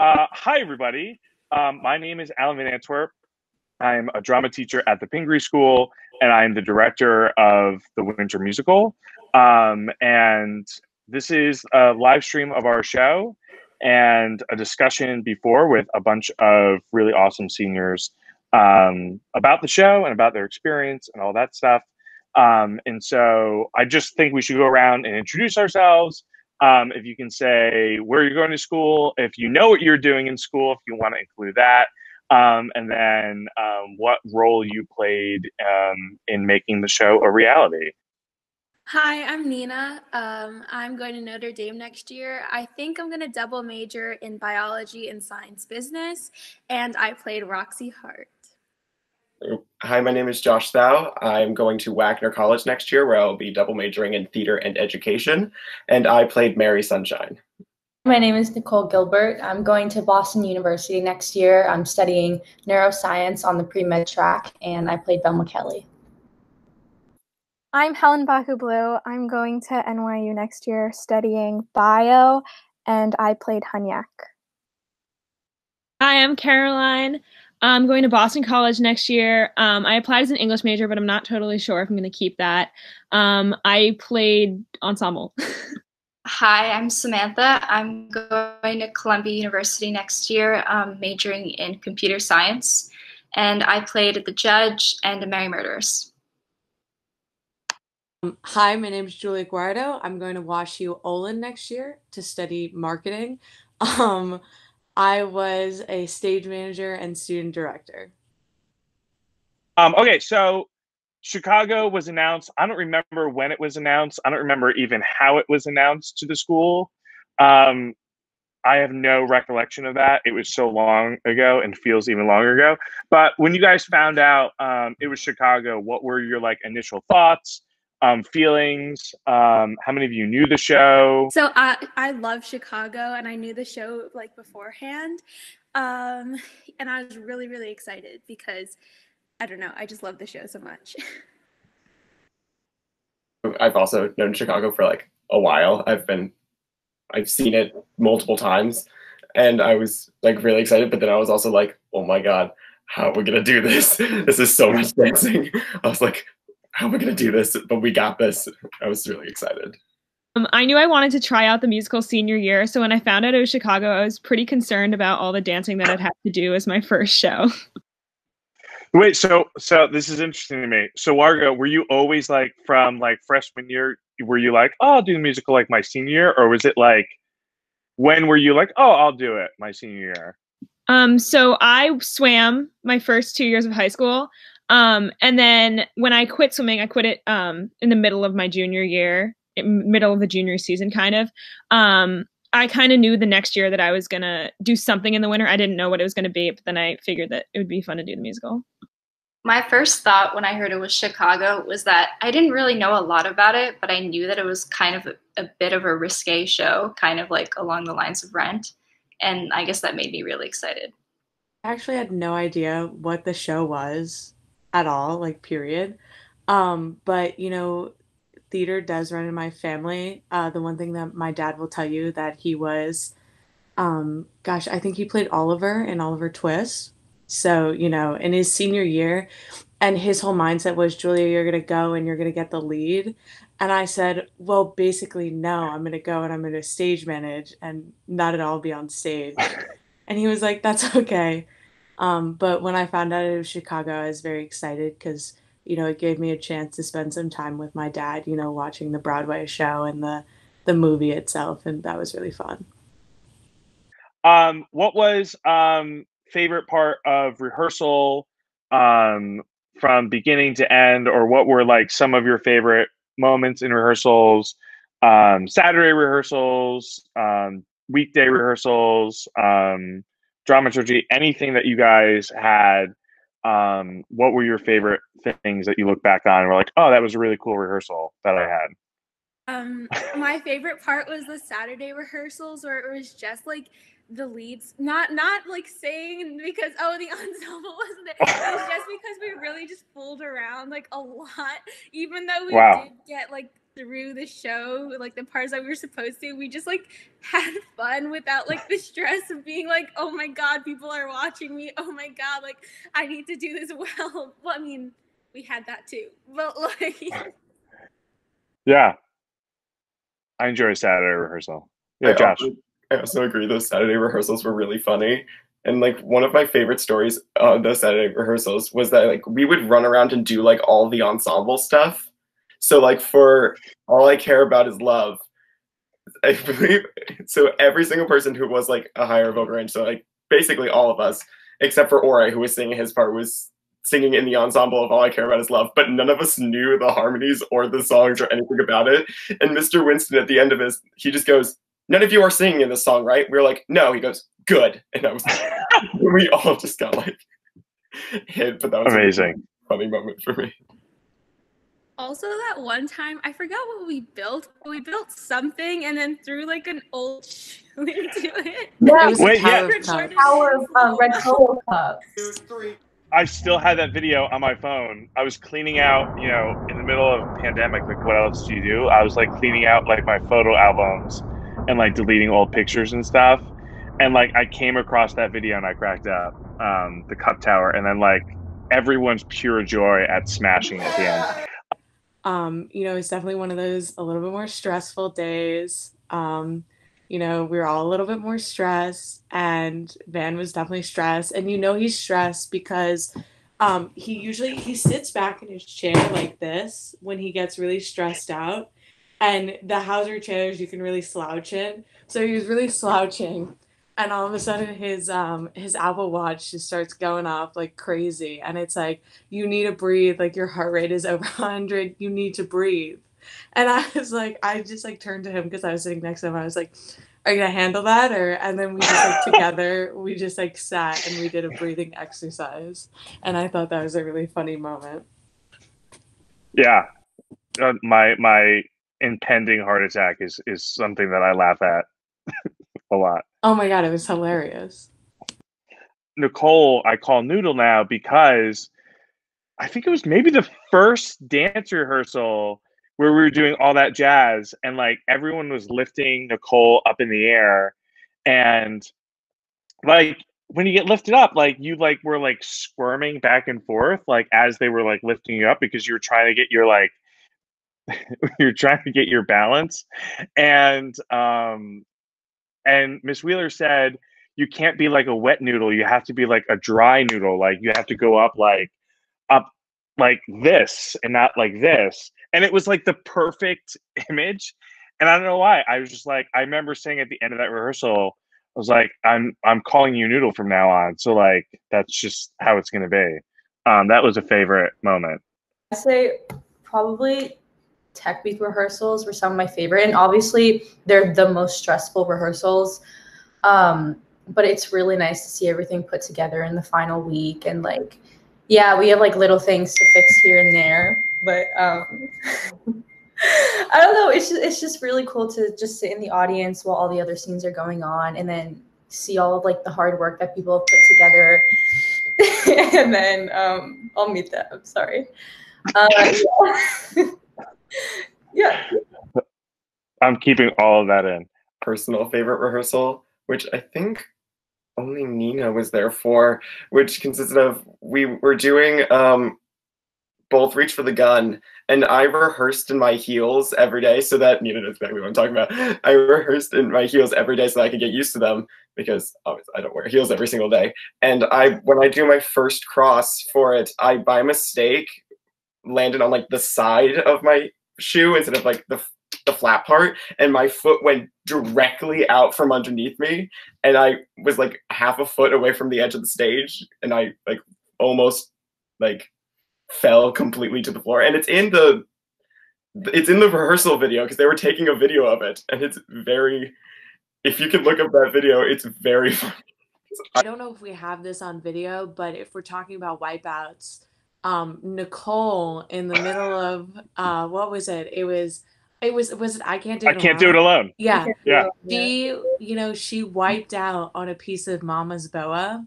Uh, hi, everybody. Um, my name is Alan Van Antwerp. I'm a drama teacher at the Pingry School, and I'm the director of the Winter Musical. Um, and this is a live stream of our show and a discussion before with a bunch of really awesome seniors um, about the show and about their experience and all that stuff. Um, and so I just think we should go around and introduce ourselves um, if you can say where you're going to school, if you know what you're doing in school, if you want to include that, um, and then um, what role you played um, in making the show a reality. Hi, I'm Nina. Um, I'm going to Notre Dame next year. I think I'm going to double major in biology and science business, and I played Roxie Hart. Hi, my name is Josh Thau. I'm going to Wagner College next year where I'll be double majoring in theater and education. And I played Mary Sunshine. My name is Nicole Gilbert. I'm going to Boston University next year. I'm studying neuroscience on the pre med track, and I played Velma Kelly. I'm Helen Baku Blue. I'm going to NYU next year studying bio, and I played Hunyak. Hi, I'm Caroline. I'm going to Boston College next year. Um, I applied as an English major, but I'm not totally sure if I'm going to keep that. Um, I played ensemble. Hi, I'm Samantha. I'm going to Columbia University next year, um, majoring in computer science, and I played at the judge and a Merry Murders. Um, hi, my name is Julia Guardo. I'm going to WashU Olin next year to study marketing. I was a stage manager and student director. Um, okay, so Chicago was announced. I don't remember when it was announced. I don't remember even how it was announced to the school. Um, I have no recollection of that. It was so long ago and feels even longer ago. But when you guys found out um, it was Chicago, what were your like initial thoughts? Um, feelings? Um, how many of you knew the show? So I I love Chicago, and I knew the show like beforehand, um, and I was really really excited because I don't know, I just love the show so much. I've also known Chicago for like a while. I've been, I've seen it multiple times, and I was like really excited. But then I was also like, oh my god, how are we gonna do this? This is so much dancing. I was like, how am I going to do this? But we got this. I was really excited. Um, I knew I wanted to try out the musical senior year, so when I found out it was Chicago, I was pretty concerned about all the dancing that I'd have to do as my first show. Wait, so so this is interesting to me. So Wargo, were you always like from like freshman year? Were you like, oh, I'll do the musical like my senior year, or was it like when were you like, oh, I'll do it my senior year? Um, so I swam my first two years of high school. Um, and then when I quit swimming, I quit it um, in the middle of my junior year, middle of the junior season, kind of. Um, I kind of knew the next year that I was gonna do something in the winter. I didn't know what it was gonna be, but then I figured that it would be fun to do the musical. My first thought when I heard it was Chicago was that I didn't really know a lot about it, but I knew that it was kind of a, a bit of a risque show, kind of like along the lines of Rent. And I guess that made me really excited. I actually had no idea what the show was at all, like period. Um, but you know, theater does run in my family. Uh, the one thing that my dad will tell you that he was, um, gosh, I think he played Oliver in Oliver Twist. So you know, in his senior year, and his whole mindset was, Julia, you're gonna go and you're gonna get the lead. And I said, well, basically, no, I'm gonna go and I'm gonna stage manage and not at all be on stage. And he was like, that's okay. Um, but when I found out it was Chicago, I was very excited because you know it gave me a chance to spend some time with my dad. You know, watching the Broadway show and the the movie itself, and that was really fun. Um, what was um favorite part of rehearsal um from beginning to end, or what were like some of your favorite moments in rehearsals? Um, Saturday rehearsals, um, weekday rehearsals, um, dramaturgy, anything that you guys had, um, what were your favorite things that you look back on and were like, oh, that was a really cool rehearsal that I had? Um, my favorite part was the Saturday rehearsals where it was just like the leads, not not like saying because oh the ensemble wasn't there. It was just because we really just fooled around like a lot, even though we wow. did get like through the show, like the parts that we were supposed to, we just like had fun without like the stress of being like, oh my god, people are watching me. Oh my god, like I need to do this well. Well, I mean, we had that too, but like, Yeah. I enjoy Saturday rehearsal. Yeah, I Josh. Also, I also agree those Saturday rehearsals were really funny. And like one of my favorite stories of the Saturday rehearsals was that like we would run around and do like all the ensemble stuff. So like for all I care about is love. I believe so every single person who was like a higher vocal range, so like basically all of us, except for Ora, who was singing his part, was singing in the ensemble of All I Care About Is Love, but none of us knew the harmonies or the songs or anything about it. And Mr. Winston at the end of his, he just goes, None of you are singing in this song, right? We were like, No. He goes, Good. And I was we all just got like hit, but that was Amazing. a funny moment for me. Also that one time I forgot what we built. We built something and then threw like an old shoe into it. Yeah, It was Wait, a tower yeah. of. Power of uh, red Solo cups. I still had that video on my phone. I was cleaning out, you know, in the middle of pandemic, like what else do you do? I was like cleaning out like my photo albums and like deleting old pictures and stuff. And like I came across that video and I cracked up um, the cup tower and then like everyone's pure joy at smashing at the end. Um, you know, it's definitely one of those a little bit more stressful days. Um, you know, we were all a little bit more stressed, and Van was definitely stressed. And you know, he's stressed because um, he usually he sits back in his chair like this when he gets really stressed out. And the Hauser chairs you can really slouch in, so he was really slouching, and all of a sudden his um his Apple Watch just starts going off like crazy, and it's like you need to breathe like your heart rate is over 100 you need to breathe. And i was like i just like turned to him because i was sitting next to him i was like are you gonna handle that? Or and then we just like together we just like sat and we did a breathing exercise and i thought that was a really funny moment. Yeah, uh, my my impending heart attack is is something that I laugh at a lot. oh my god it was hilarious. Nicole, I call Noodle now because I think it was maybe the first dance rehearsal where we were doing all that jazz and like everyone was lifting Nicole up in the air. And like when you get lifted up like you like were like squirming back and forth like as they were like lifting you up because you were trying to get your like you're trying to get your balance. And um and Miss Wheeler said you can't be like a wet noodle. You have to be like a dry noodle. Like you have to go up like up like this and not like this. And it was like the perfect image. And i don't know why. I was just like i remember saying at the end of that rehearsal i was like i'm i'm calling you noodle from now on. So like that's just how it's going to be. Um that was a favorite moment. I say probably tech week rehearsals were some of my favorite, and obviously they're the most stressful rehearsals. Um, but it's really nice to see everything put together in the final week, and like, yeah, we have like little things to fix here and there, but um, I don't know. It's just, it's just really cool to just sit in the audience while all the other scenes are going on, and then see all of like the hard work that people have put together, and then um, I'll meet that. I'm sorry. Uh, yeah. yeah. i'm keeping all of that in personal favorite rehearsal, which I think only Nina was there for, which consisted of we were doing um, both reach for the gun, and I rehearsed in my heels every day so that Nina knows exactly what I'm talking about. I rehearsed in my heels every day so that I could get used to them because obviously I don't wear heels every single day. And I, when I do my first cross for it, I by mistake landed on like the side of my shoe instead of like the the flat part and my foot went directly out from underneath me and i was like half a foot away from the edge of the stage and i like almost like fell completely to the floor. And it's in the it's in the rehearsal video because they were taking a video of it and it's very if you can look up that video it's very funny. I don't know if we have this on video, but if we're talking about wipeouts, um, Nicole in the middle of uh, what was it? It was, it was, was it? I can't do it. i it. can't do it alone Yeah, yeah she, you know, she wiped out on a piece of Mama's boa,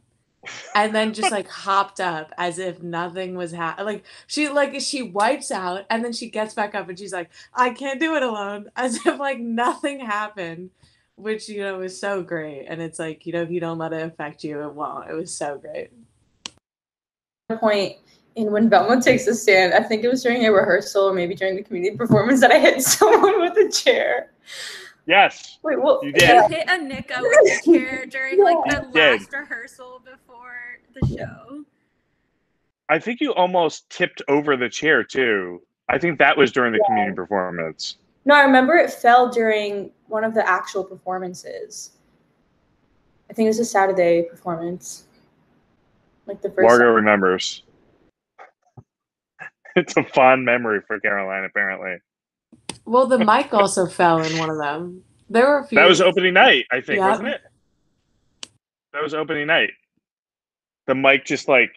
and then just like hopped up as if nothing was happening. Like she like she wipes out and then she gets back up and she's like, I can't do it alone, as if like nothing happened, which you know is so great. And it's like you know if you don't let it affect you, it won't. It was so great. Point in when Velma takes a stand, I think it was during a rehearsal or maybe during the community performance that I hit someone with a chair. Yes. Wait, well, You You hit a Nika with a chair during like the You did. last rehearsal before the show. I think you almost tipped over the chair too. I think that was during the community performance. No, I remember it fell during one of the actual performances. I think it was a Saturday performance. Like the first Largo remembers. It's a fond memory for Caroline, apparently. Well, the mic also fell in one of them. There were a few. That was opening night, I think, Yep. wasn't it? That was opening night. The mic just like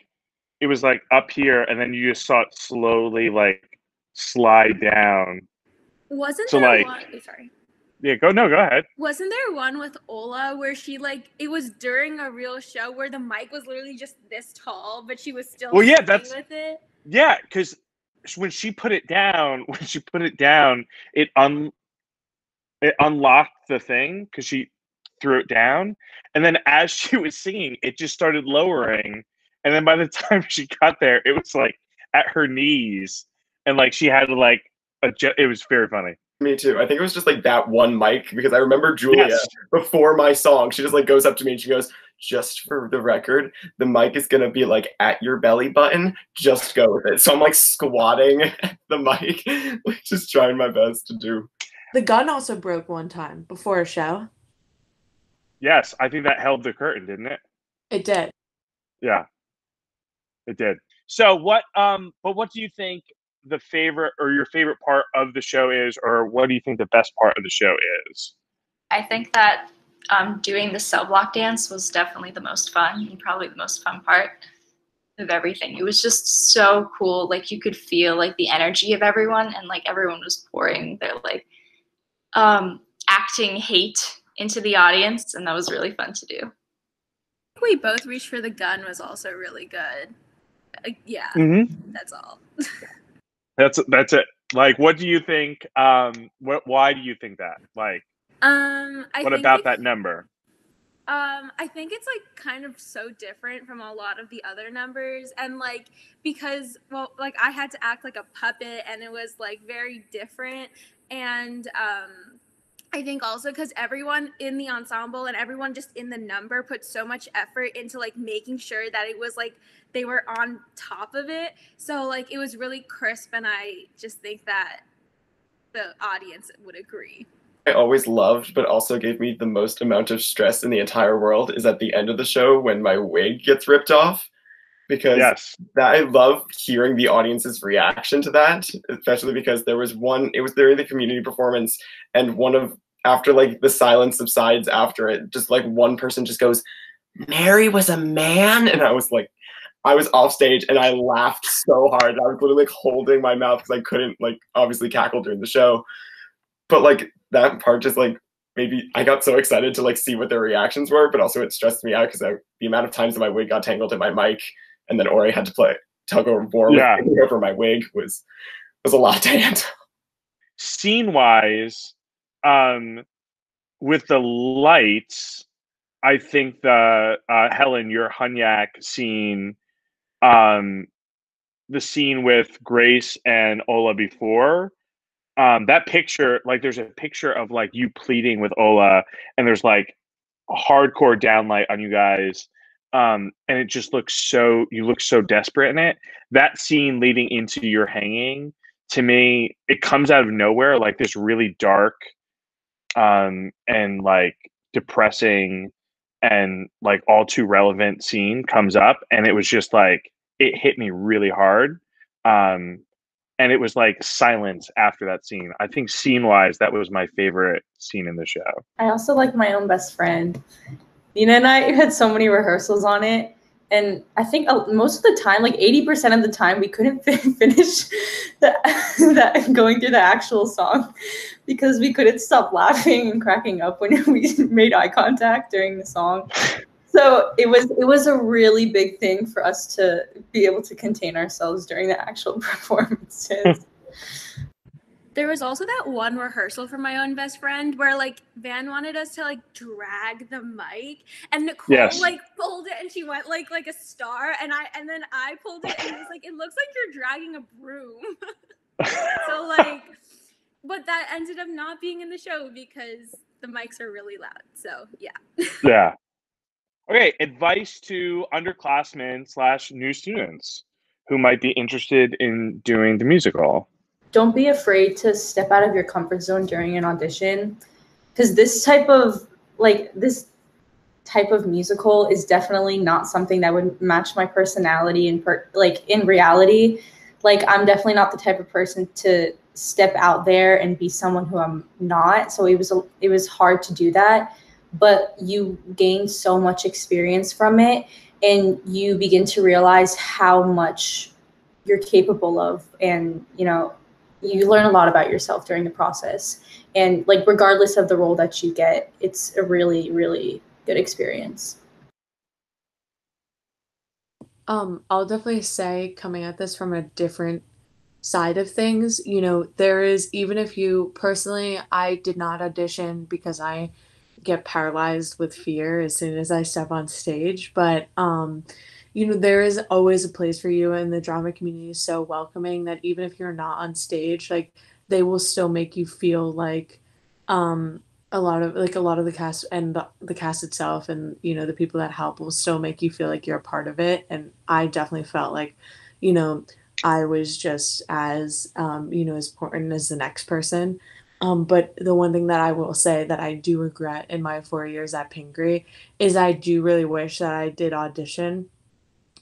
it was like up here, and then you just saw it slowly like slide down. Wasn't So, there like- one? oh, Sorry. Yeah, go no, go ahead. Wasn't there one with Ola where she like it was during a real show where the mic was literally just this tall, but she was still Well, yeah, singing that's- with it. Yeah, because when she put it down, when she put it down, it un it unlocked the thing because she threw it down, and then as she was singing, it just started lowering, and then by the time she got there, it was like at her knees, and like she had to like adjust. It was very funny. Me too. I think it was just like that one mic because I remember Julia Yes. before my song. She just like goes up to me and she goes, "Just for the record, the mic is gonna be like at your belly button. Just go with it." So I'm like squatting at the mic, like just trying my best to do. The gun also broke one time before a show. Yes, I think that held the curtain, didn't it? It did. Yeah, it did. So what? Um, but what do you think the favorite or your favorite part of the show is, or what do you think the best part of the show is? I think that um, doing the cell block dance was definitely the most fun and probably the most fun part of everything. It was just so cool. Like you could feel like the energy of everyone and like everyone was pouring their like um, acting hate into the audience and that was really fun to do. We both reached for the gun was also really good. Uh, yeah, Mm-hmm. that's all. That's that's it. Like, what do you think? Um, what? Why do you think that? Like, Um, I what think about that number? Um, I think it's like kind of so different from a lot of the other numbers, and like because well, like I had to act like a puppet, and it was like very different, and um, I think also because everyone in the ensemble and everyone just in the number put so much effort into like making sure that it was like they were on top of it, so like it was really crisp, and I just think that the audience would agree. I always loved, but also gave me the most amount of stress in the entire world is at the end of the show when my wig gets ripped off. Because Yes. that I love hearing the audience's reaction to that, especially because there was one, it was during the community performance, and one of, after like the silence subsides after it, just like one person just goes, Mary was a man? And I was like, I was off stage and I laughed so hard. I was literally like holding my mouth because I couldn't like obviously cackle during the show. But like that part just like maybe I got so excited to like see what their reactions were, but also it stressed me out because the amount of times that my wig got tangled in my mic and then Ori had to play tug of war with Yeah. over my wig was was a lot to handle. Scene wise, um, with the lights, I think the uh, Helen, your Hunyak scene, um, the scene with Grace and Ola before, um, that picture, like, there's a picture of like you pleading with Ola, and there's like a hardcore downlight on you guys, um, and it just looks so you look so desperate in it. That scene leading into your hanging, to me, it comes out of nowhere, like this really dark, um, and like depressing and like all too relevant scene comes up and it was just like it hit me really hard um and it was like silence after that scene i think scene wise that was my favorite scene in the show I also like my own best friend. Nina and I had so many rehearsals on it, and I think uh, most of the time, like eighty percent of the time, we couldn't fin- finish that going through the actual song because we couldn't stop laughing and cracking up when we made eye contact during the song. So it was it was a really big thing for us to be able to contain ourselves during the actual performances. There was also that one rehearsal for my own best friend where like Van wanted us to like drag the mic and Nicole Yes. like pulled it and she went like like a star and I and then I pulled it and it was like it looks like you're dragging a broom. so like but that ended up not being in the show because the mics are really loud. So yeah. yeah. Okay, advice to underclassmen slash new students who might be interested in doing the musical. don't be afraid to step out of your comfort zone during an audition because this type of like this type of musical is definitely not something that would match my personality and per- like in reality like i'm definitely not the type of person to step out there and be someone who i'm not so it was it was hard to do that but you gain so much experience from it and you begin to realize how much you're capable of and you know you learn a lot about yourself during the process. And like regardless of the role that you get it's a really really good experience. Um, I'll definitely say coming at this from a different side of things, you know, there is even if you personally, I did not audition because I get paralyzed with fear as soon as I step on stage, but um, you know, there is always a place for you and the drama community is so welcoming that even if you're not on stage, like they will still make you feel like um a lot of like a lot of the cast and the, the cast itself and you know the people that help will still make you feel like you're a part of it. And i definitely felt like you know i was just as um, you know as important as the next person um, but the one thing that i will say that i do regret in my four years at pingry is i do really wish that i did audition.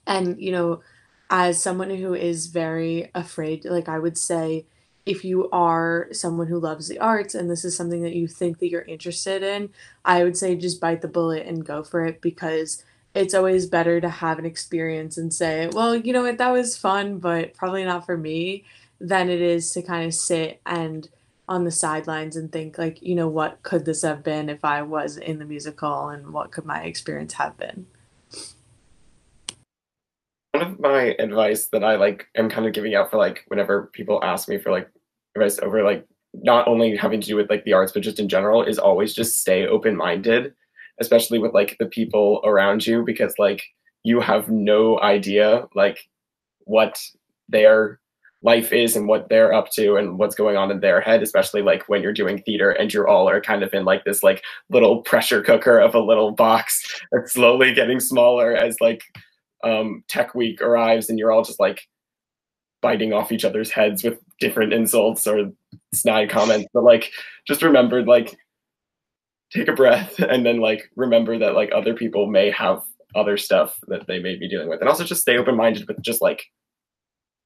And you know as someone who is very afraid like i would say if you are someone who loves the arts and this is something that you think that you're interested in, I would say just bite the bullet and go for it because it's always better to have an experience and say, well, you know what, that was fun, but probably not for me, than it is to kind of sit and on the sidelines and think like, you know, what could this have been if I was in the musical and what could my experience have been? one of my advice that I like am kind of giving out for like whenever people ask me for like advice over like not only having to do with like the arts but just in general is always just stay open minded, especially with like the people around you because like you have no idea like what their life is and what they're up to and what's going on in their head especially like when you're doing theater and you're all are kind of in like this like little pressure cooker of a little box that's slowly getting smaller as like um, tech week arrives and you're all just like biting off each other's heads with different insults or snide comments. But like just remember like take a breath and then like remember that like other people may have other stuff that they may be dealing with. And also just stay open-minded with just like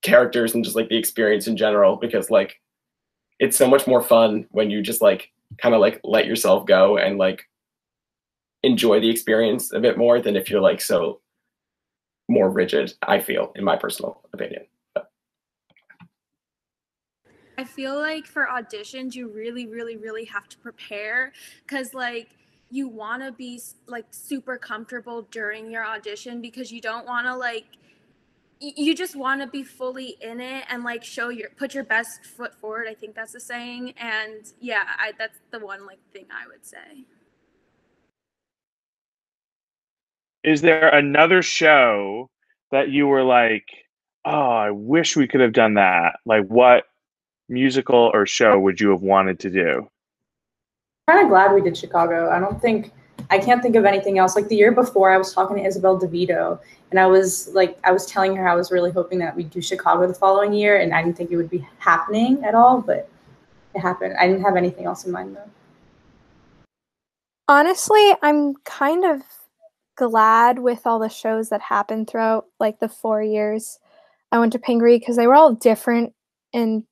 characters and just like the experience in general because like it's so much more fun when you just like kind of like let yourself go and like enjoy the experience a bit more than if you're like so more rigid i feel in my personal opinion. I feel like for auditions, you really, really, really have to prepare because, like, you want to be like super comfortable during your audition because you don't want to like you just want to be fully in it and like show your put your best foot forward i think that's the saying and yeah I, that's the one like thing i would say Is there another show that you were like, oh, I wish we could have done that? Like, what musical or show would you have wanted to do? kind of glad we did chicago i don't think i can't think of anything else. Like the year before i was talking to isabel devito and i was like i was telling her i was really hoping that we'd do chicago the following year and i didn't think it would be happening at all but it happened. I didn't have anything else in mind though. Honestly, I'm kind of glad with all the shows that happened throughout like the four years I went to Pingry because they were all different in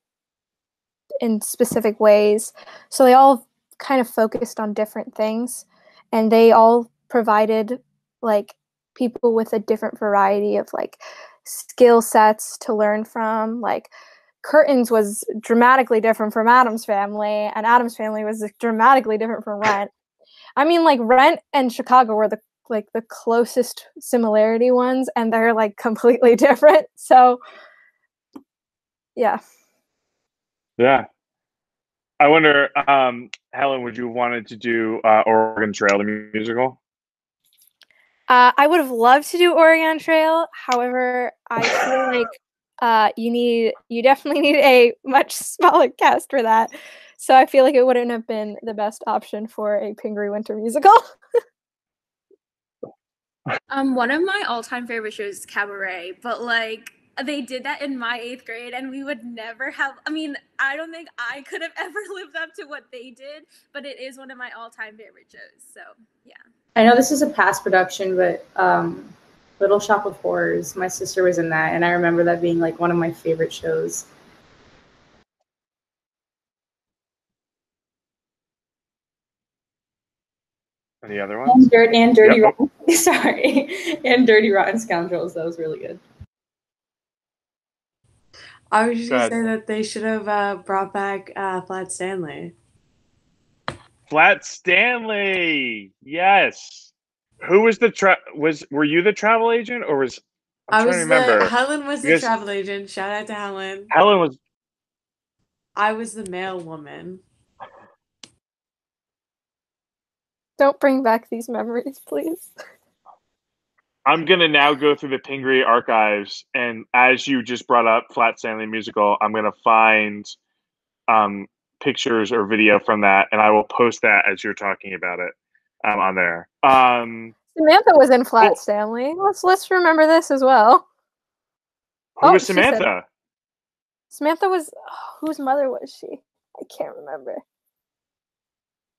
in specific ways. So they all kind of focused on different things and they all provided like people with a different variety of like skill sets to learn from like curtains was dramatically different from addams family and addams family was dramatically different from rent i mean like rent and chicago were the like the closest similarity ones and they're like completely different. So yeah. Yeah. I wonder, um, Helen, would you have wanted to do uh, Oregon Trail, the musical? Uh, I would have loved to do Oregon Trail. However, I feel like uh, you need you definitely need a much smaller cast for that. So I feel like it wouldn't have been the best option for a Pingry Winter musical. Um, one of my all-time favorite shows is Cabaret, but like they did that in my eighth grade, and we would never have. I mean, I don't think I could have ever lived up to what they did, but it is one of my all-time favorite shows. So yeah. I know this is a past production, but um, Little Shop of Horrors, my sister was in that, and I remember that being like one of my favorite shows. Any other And, ones? Dirt and Dirty Yep. Rotten, sorry, and Dirty Rotten Scoundrels. That was really good. I was just Go gonna say that they should have uh, brought back uh, Flat Stanley. Flat Stanley. Yes. Who was the tra- was were you the travel agent or was I'm I was to remember. the Helen was the travel agent. Shout out to Helen. Helen was I was the mail woman. Don't bring back these memories, please. I'm gonna now go through the Pingry archives, and as you just brought up Flat Stanley musical, I'm gonna find um, pictures or video from that, and I will post that as you're talking about it um, on there. Um, Samantha was in Flat Oh. Stanley. Let's let's remember this as well. who Oh, was Samantha? Samantha was whose mother was she? I can't remember.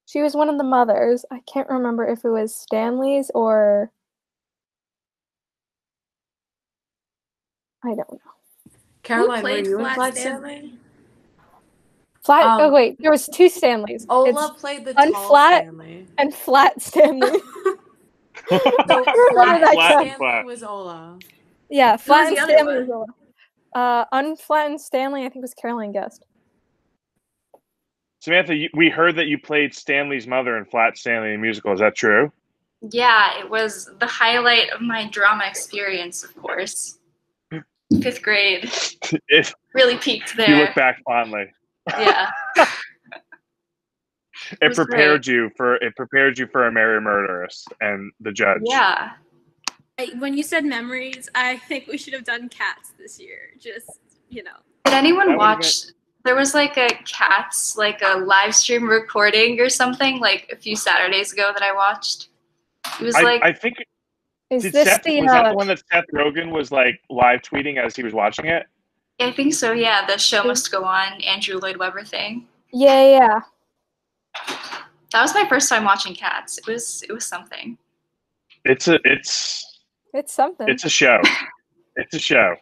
She was one of the mothers. I can't remember if it was Stanley's or I don't know. Caroline, were played you in Flat Flat Stanley? Stanley? Flat. oh Um, wait, there was two Stanleys. Ola It's played the tall unflat- Stanley. and Flat Stanley. No, remember Flat that Stanley. Flat. was Ola. yeah, Flat the and other Stanley. Was Ola. uh, unflattened Stanley. I think was Caroline Guest. Samantha, you, we heard that you played Stanley's mother in Flat Stanley the musical. Is that true? Yeah, it was the highlight of my drama experience, of course. Fifth grade if really peaked there. you look back fondly, Yeah. it was prepared you for it prepared you for a Mary Murderess and the judge. Yeah. I, when you said memories, I think we should have done cats this year. Just you know. Did anyone That would've watch? There was like a cats, like a live stream recording or something, like a few Saturdays ago that I watched. It was I, like I think Is did this Seth, the? was that Uh, the one that Seth Rogen was like live tweeting as he was watching it? I think so. Yeah, the show must go on. Andrew Lloyd Webber thing. yeah, yeah. That was my first time watching Cats. It was it was something. It's a it's It's something. it's a show. it's a show.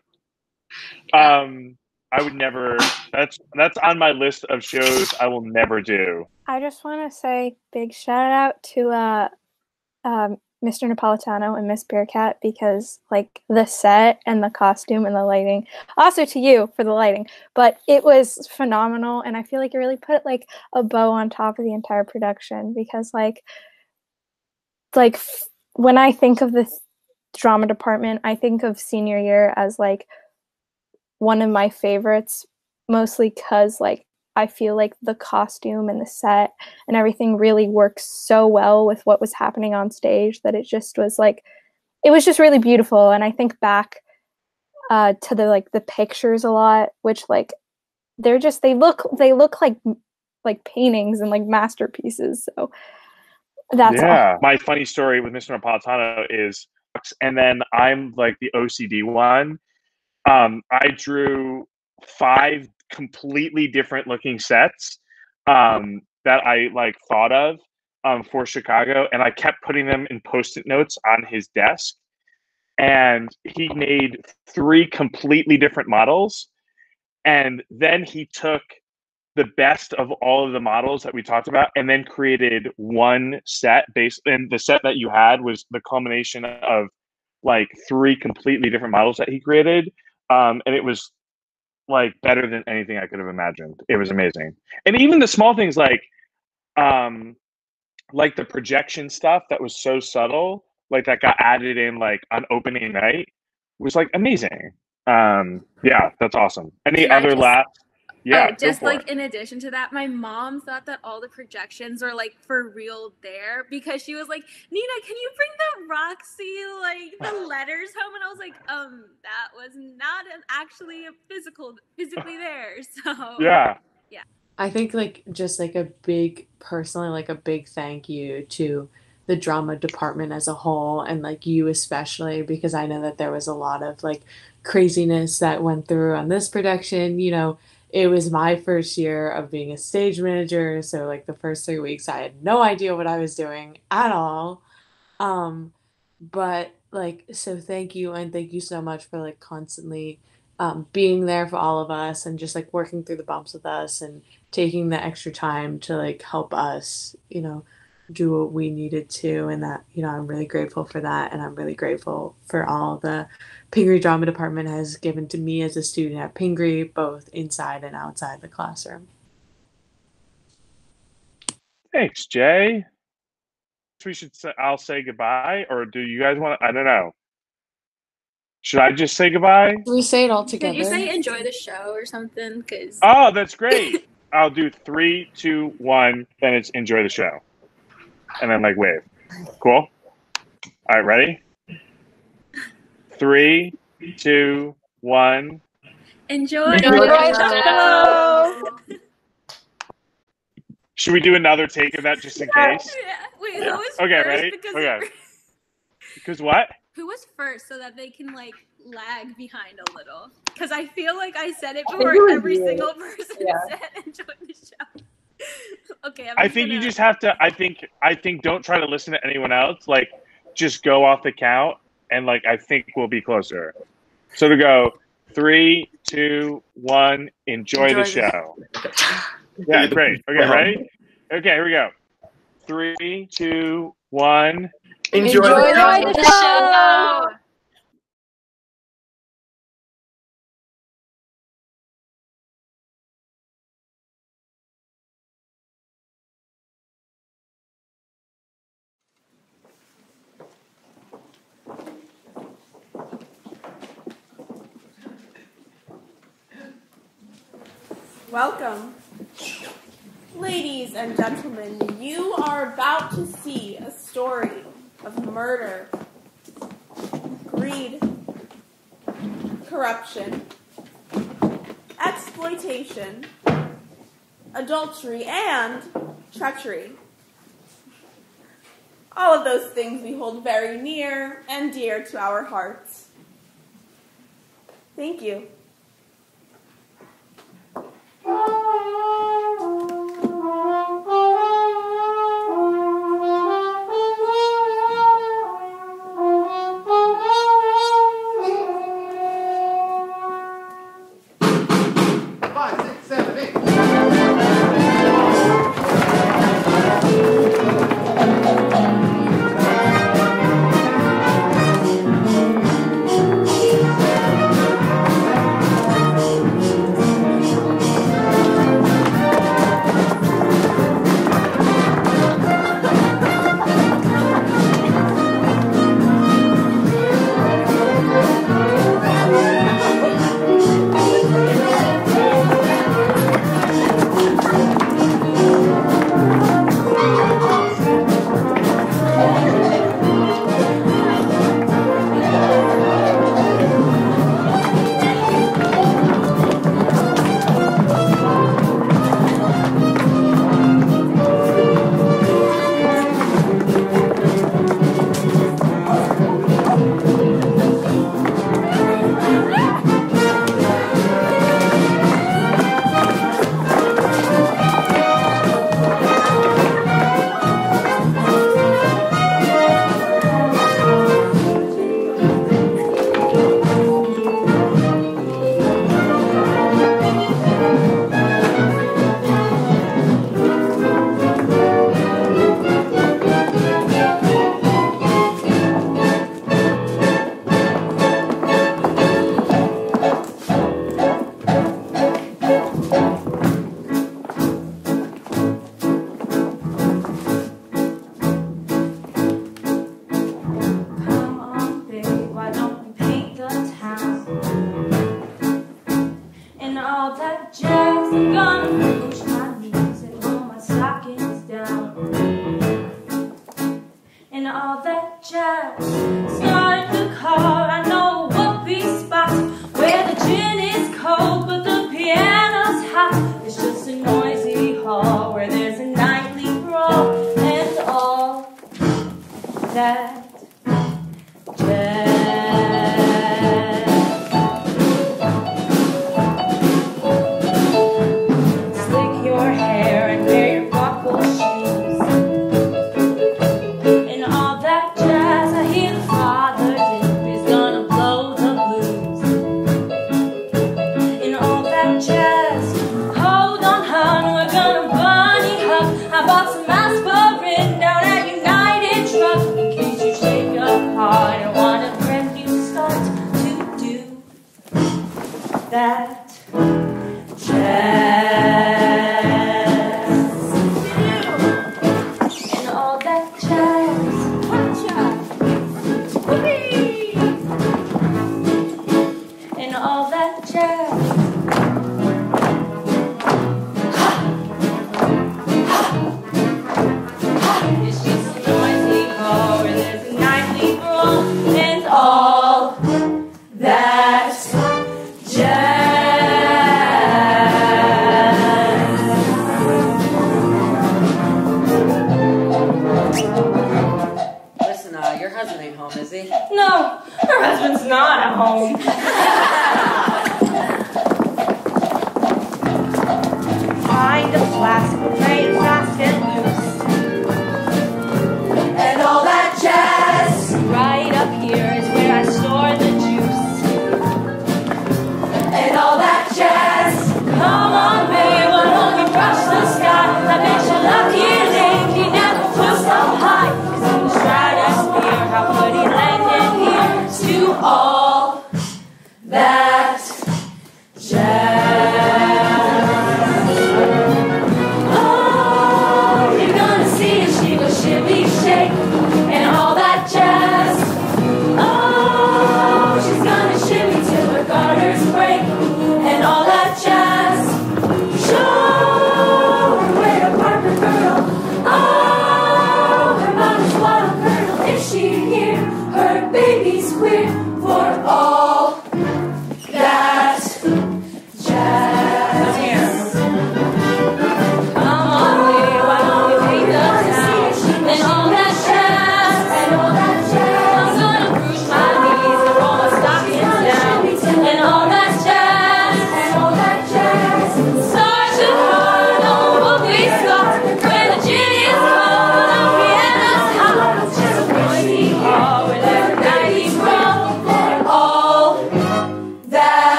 Um, I would never. That's that's on my list of shows I will never do. I just want to say big shout out to uh, um, Mr. Napolitano and Miss Bearcat because like the set and the costume and the lighting. Also to you for the lighting, but it was phenomenal, and I feel like it really put like a bow on top of the entire production because like like f- when I think of the th- drama department, I think of senior year as like one of my favorites, mostly because like I feel like the costume and the set and everything really works so well with what was happening on stage that it just was like it was just really beautiful and i think back uh to the like the pictures a lot which like they're just they look they look like like paintings and like masterpieces so that's yeah. My funny story with Mr. Napolitano is, and then I'm like the OCD one. Um, I drew five completely different looking sets um, that I like thought of um, for Chicago, and I kept putting them in post-it notes on his desk. And he made three completely different models, and then he took the best of all of the models that we talked about and then created one set based and the set that you had was the culmination of like three completely different models that he created um, and it was like better than anything i could have imagined it was amazing and even the small things like um like the projection stuff that was so subtle like that got added in like on opening night was like amazing. Um, yeah, that's awesome. Any Can other just- laughs? Yeah, oh, just like it. in addition to that, my mom thought that all the projections were like for real there because she was like, Nina, can you bring the Roxie like the letters home? And I was like, um, that was not actually a physical physically there. So yeah. yeah, I think like just like a big personally like a big thank you to the drama department as a whole and like you especially because I know that there was a lot of like craziness that went through on this production. You know, it was my first year of being a stage manager, so like the first three weeks I had no idea what I was doing at all. Um, but like so thank you and thank you so much for like constantly um, being there for all of us and just like working through the bumps with us and taking the extra time to like help us, you know, do what we needed to. And that, you know, I'm really grateful for that. And I'm really grateful for all the Pingry Drama Department has given to me as a student at Pingry, both inside and outside the classroom. thanks, Jay. We should say I'll say goodbye, or do you guys want? to I don't know. Should I just say goodbye? we say it all Did together? you say enjoy the show or something? Because Oh, that's great. I'll do three, two, one. Then it's enjoy the show, and then like wave. Cool. All right, ready? Three, two, one. enjoy, Enjoy the the show. Should we do another take of that just in case? Yeah. Wait, Yeah. who was Okay, first? ready? Because Okay. Because what? who was first so that they can like lag behind a little? Because I feel like I said it before every single person Yeah. said enjoy the show. Okay, I'm I think you gonna- just have to. I think. I think don't try to listen to anyone else. Like, just go off the count, and like I think we'll be closer. So to go three, two, one. Enjoy, Enjoy the the- show. Yeah, great. Okay, Well, ready? Okay, here we go. Three, two, one. Enjoy, Enjoy the the The show. Welcome. Ladies and gentlemen, you are about to see a story of murder, greed, corruption, exploitation, adultery, and treachery. All of those things we hold very near and dear to our hearts. Thank you. Eight.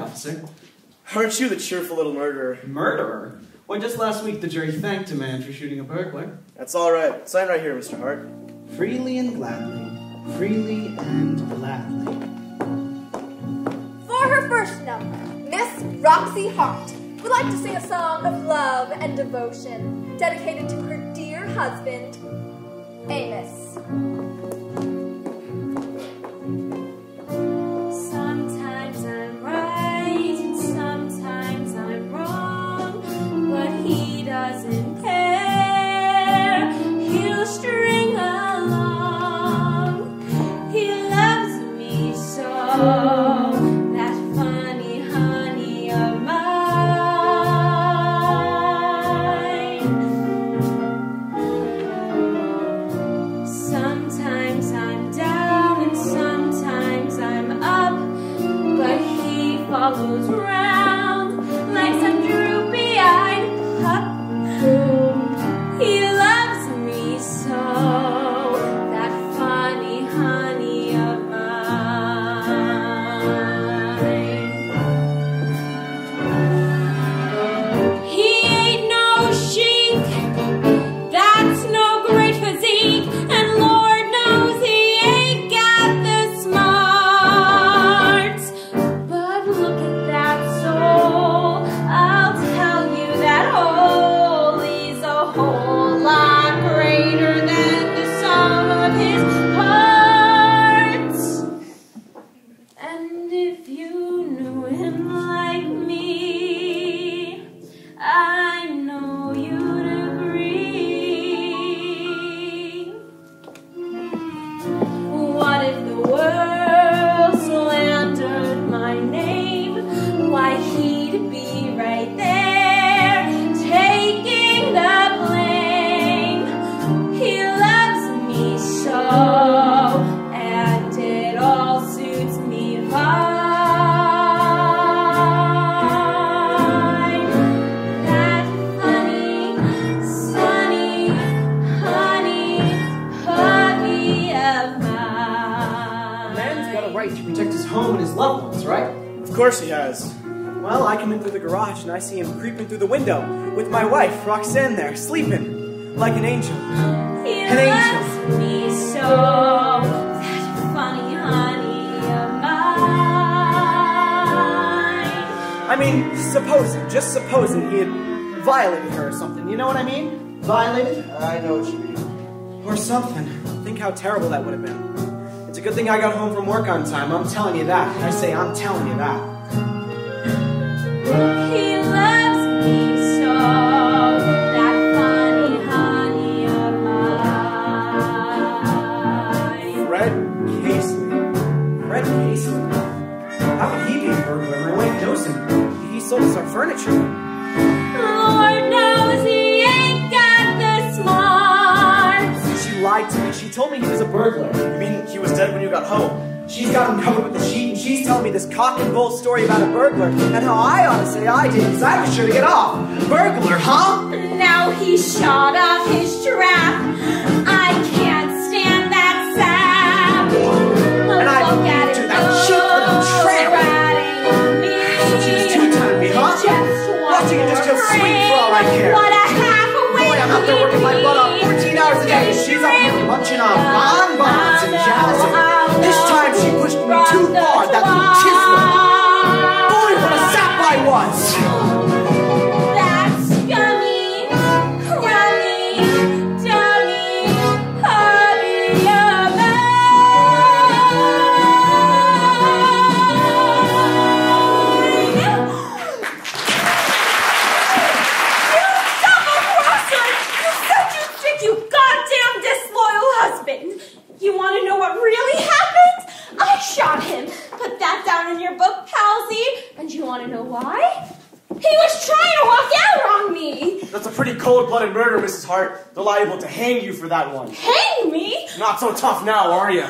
officer. Aren't you the cheerful little murderer? Murderer? Why, just last week the jury thanked a man for shooting a burglar. That's all right. Sign right here, Mr. Hart. Freely and gladly. Freely and gladly. For her first number, Miss Roxie Hart would like to sing a song of love and devotion dedicated to her dear husband, and think how terrible that would have been. It's a good thing I got home from work on time. I'm telling you that. I say, I'm telling you that. rock and roll story about a burglar and how I ought to say I did because I was sure to get off. Burglar, huh? Now he shot off his giraffe. I can't stand that sap. And I look at it that shit little tramp. So she's two-timing me, huh? Just Watching it just go sweet for all I care. What a half Boy, I'm out there working my butt off 14 hours a day. She's out here munching on bonbons and jazz this time she pushed me too far. That little chisel. Boy, what a sap I was! heart, they're liable to hang you for that one. Hang me? Not so tough now, are you?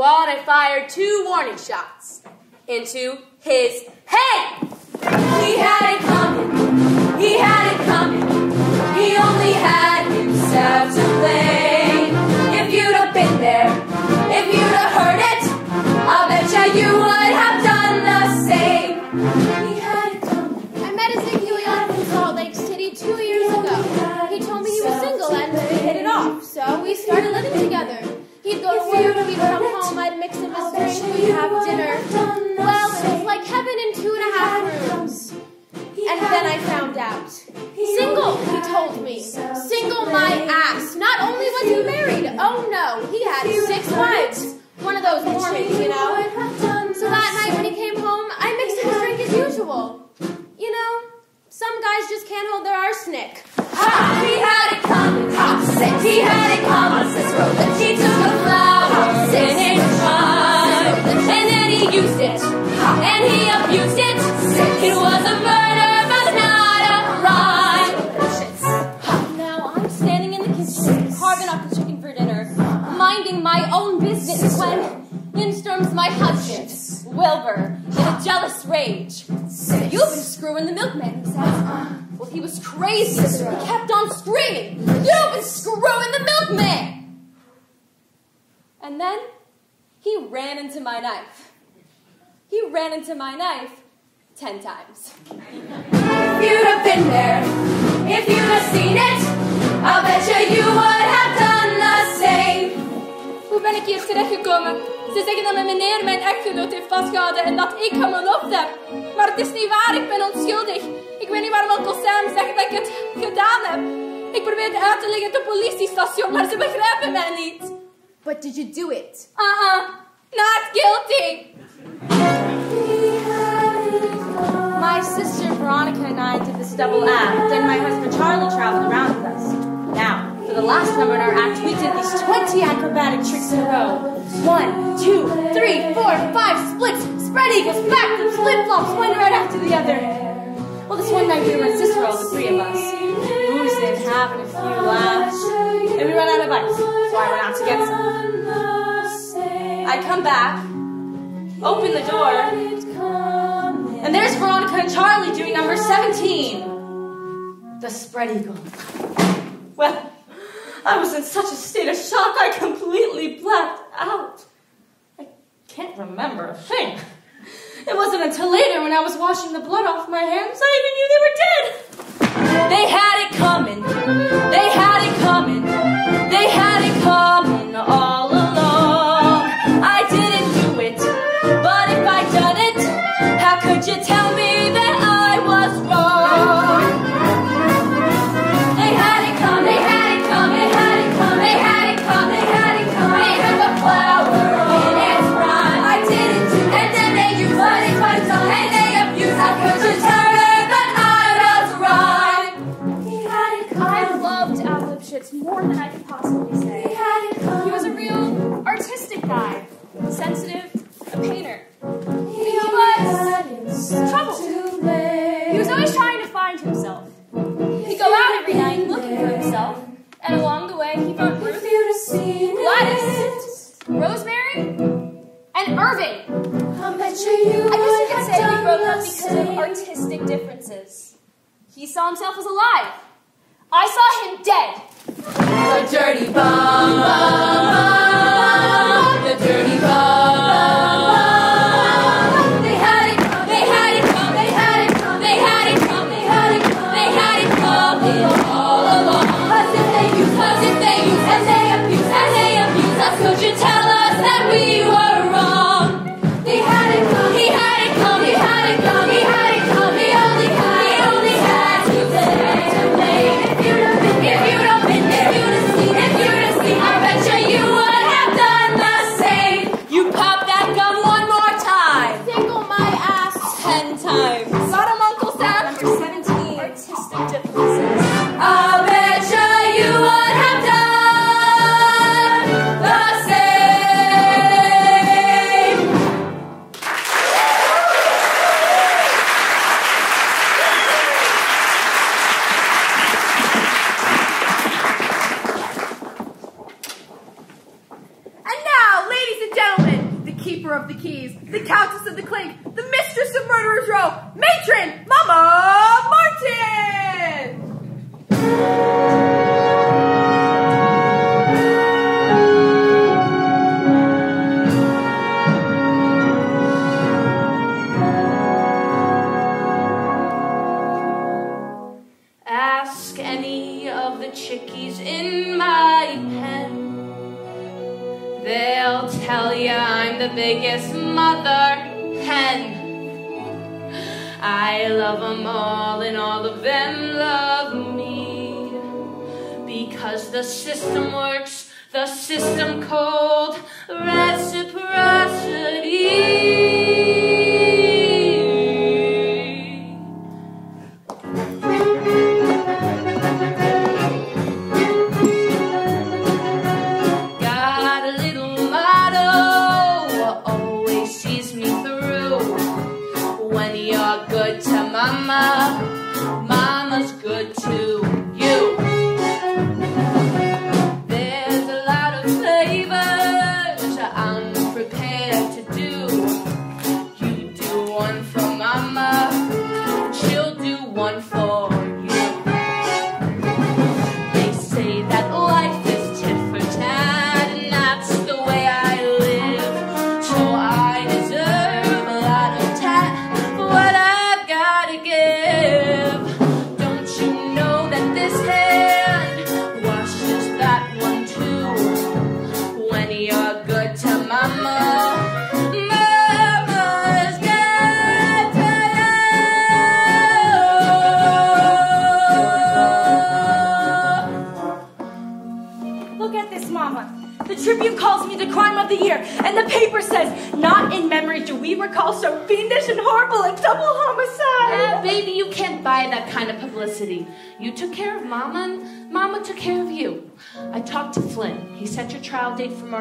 wall and I fired two warning shots into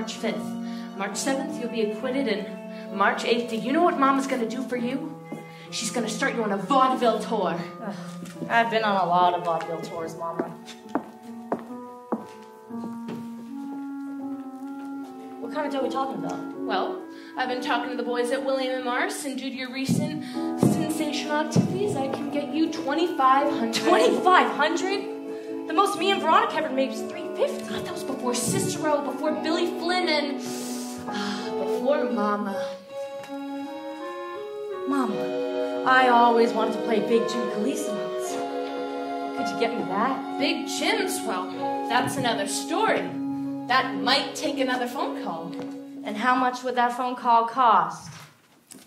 March 5th. March 7th, you'll be acquitted, and March 8th, do you know what Mama's gonna do for you? She's gonna start you on a vaudeville tour. I've been on a lot of vaudeville tours, Mama. What kind of dough are we talking about? Well, I've been talking to the boys at William and Morris, and due to your recent sensational activities, I can get you 2500 2500 The most me and Veronica ever made was 350 That was before Cicero, before Billy Flynn, and ah, before Mama. Mama, I always wanted to play Big Jim Colosimo's. Could you get me that? Big Jim's, well, that's another story. That might take another phone call. And how much would that phone call cost?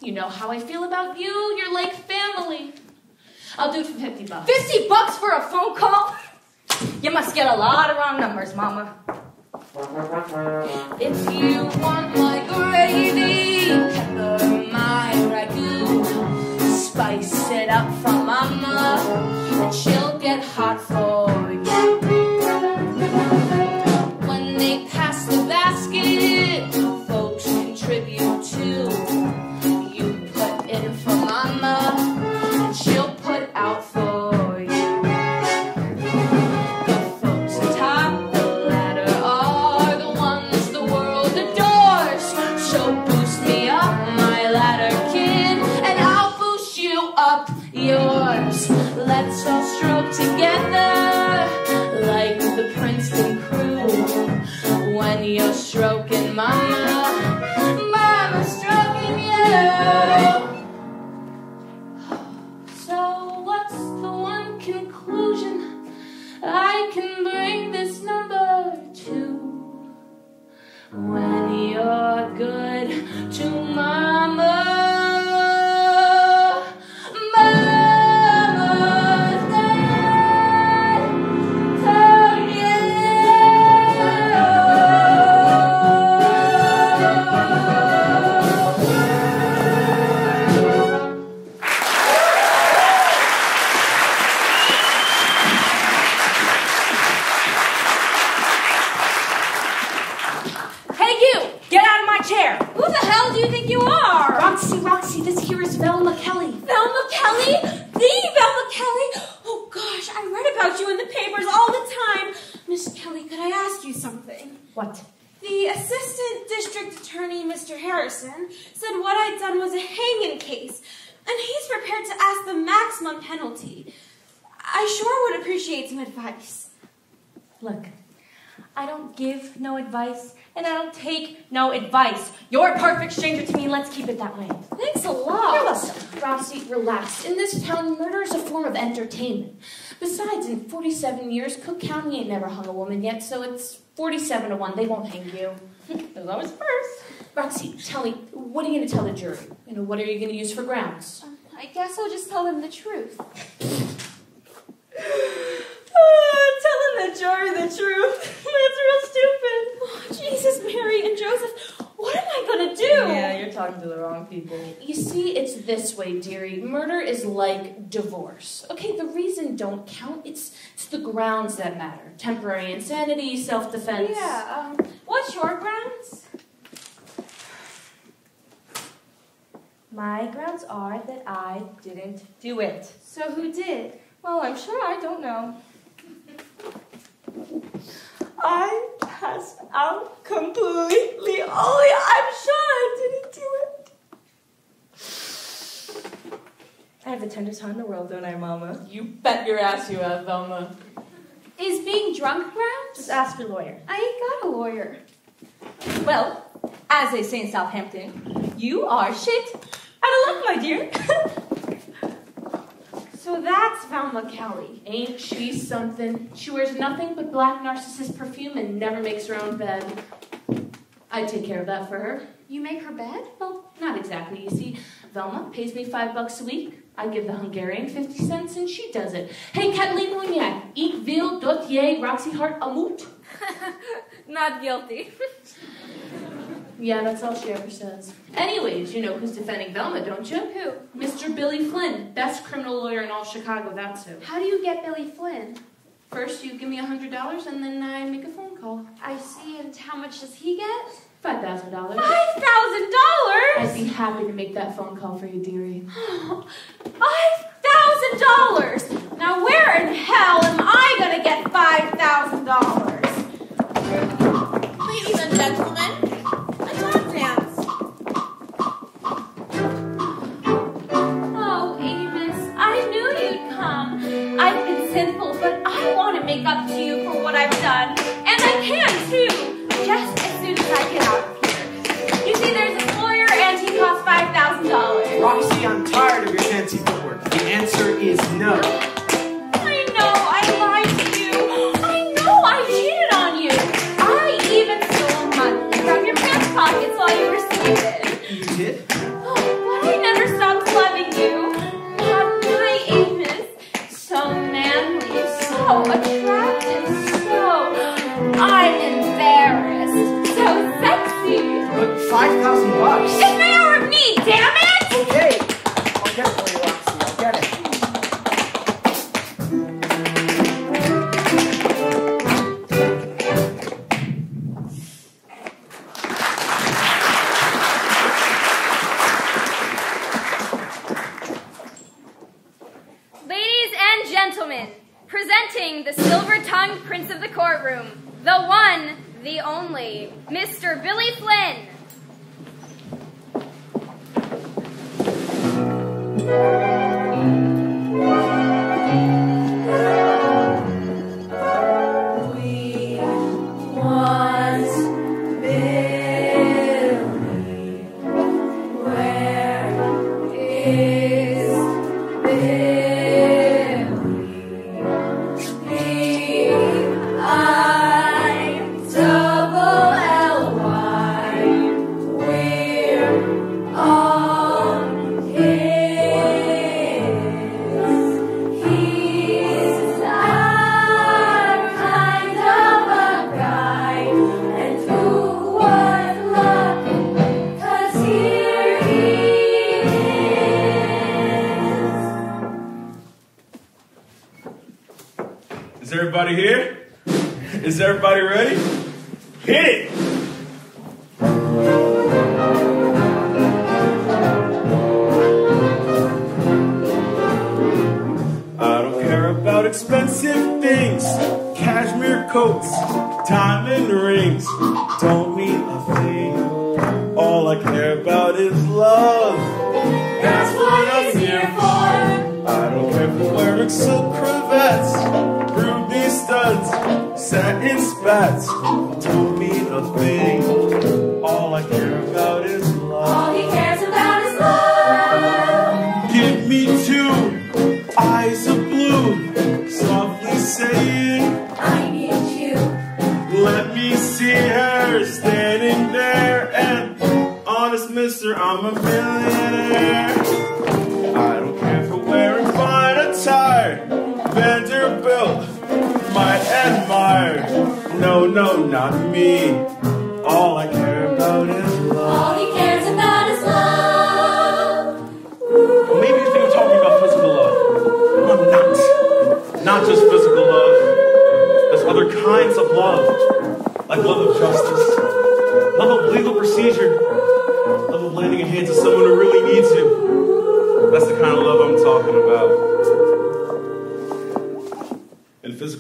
You know how I feel about you. You're like family. I'll do it for 50 bucks. 50 bucks for a phone call? You must get a lot of wrong numbers, Mama. If you want my gravy, pepper my ragu, spice it up for mama, and she'll get hot for What? The assistant district attorney, Mr. Harrison, said what I'd done was a hanging case, and he's prepared to ask the maximum penalty. I sure would appreciate some advice. Look, I don't give no advice, and I don't take no advice. You're a perfect stranger to me, and let's keep it that way. Thanks a lot. You're welcome. Roxie, relax. In this town, murder is a form of entertainment. Besides, in 47 years, Cook County ain't never hung a woman yet, so it's 47 to 1. They won't hang you. There's always first. Roxie, tell me, what are you going to tell the jury? You know, what are you going to use for grounds? Um, I guess I'll just tell them the truth. Ah, telling the jury the truth. That's real stupid. Oh, Jesus, Mary and Joseph, what am I gonna do? Yeah, you're talking to the wrong people. You see, it's this way, dearie. Murder is like divorce. Okay, the reason don't count. It's it's the grounds that matter. Temporary insanity, self-defense. Yeah, um, what's your grounds? My grounds are that I didn't do it. So who did? Well, I'm sure I don't know. I passed out completely. Oh, yeah, I'm sure I didn't do it. I have the tenderest heart in the world, don't I, Mama? You bet your ass you have, Velma. Is being drunk grounds? Just ask your lawyer. I ain't got a lawyer. Well, as they say in Southampton, you are shit out of luck, my dear. So that's Velma Kelly. Ain't she something? She wears nothing but black narcissus perfume and never makes her own bed. I take care of that for her. You make her bed? Well, not exactly. You see, Velma pays me five bucks a week. I give the Hungarian 50 cents and she does it. Hey, Kathleen Woniak, eat vil, dotier, Roxie Hart, amut. Not guilty. Yeah, that's all she ever says. Anyways, you know who's defending Velma, don't you? Who? Mr. Billy Flynn, best criminal lawyer in all Chicago, that's who. How do you get Billy Flynn? First, you give me a $100 and then I make a phone call. I see, and how much does he get? $5,000. $5,000? I'd be happy to make that phone call for you, dearie. Five thousand dollars! Now where in hell am I gonna get five thousand dollars? Ladies and gentlemen, make up to you for what I've done. And I can too, just as soon as I get out of here. You see, there's this lawyer and he costs five thousand dollars. Roxie, I'm tired of your fancy footwork. The answer is no. 5,000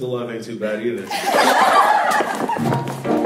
Physical love ain't too bad either.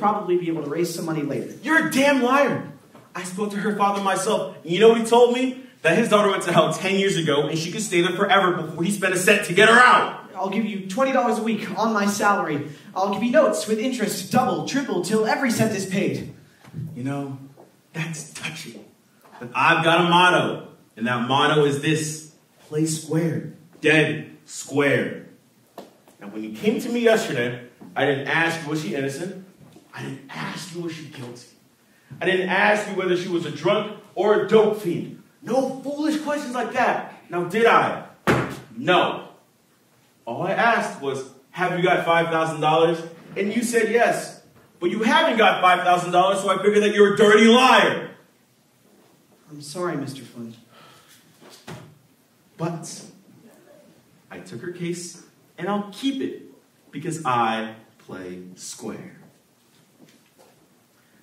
probably be able to raise some money later. You're a damn liar. I spoke to her father myself. You know what he told me? That his daughter went to hell 10 years ago and she could stay there forever before he spent a cent to get her out. I'll give you $20 a week on my salary. I'll give you notes with interest double, triple, till every cent is paid. You know, that's touchy. But I've got a motto, and that motto is this play square, dead square. Now, when you came to me yesterday, I didn't ask was she innocent. I didn't ask you was she guilty. I didn't ask you whether she was a drunk or a dope fiend. No foolish questions like that. Now, did I? No. All I asked was, have you got $5,000? And you said yes. But you haven't got $5,000, so I figured that you're a dirty liar. I'm sorry, Mr. Flynn. But I took her case and I'll keep it because I play square.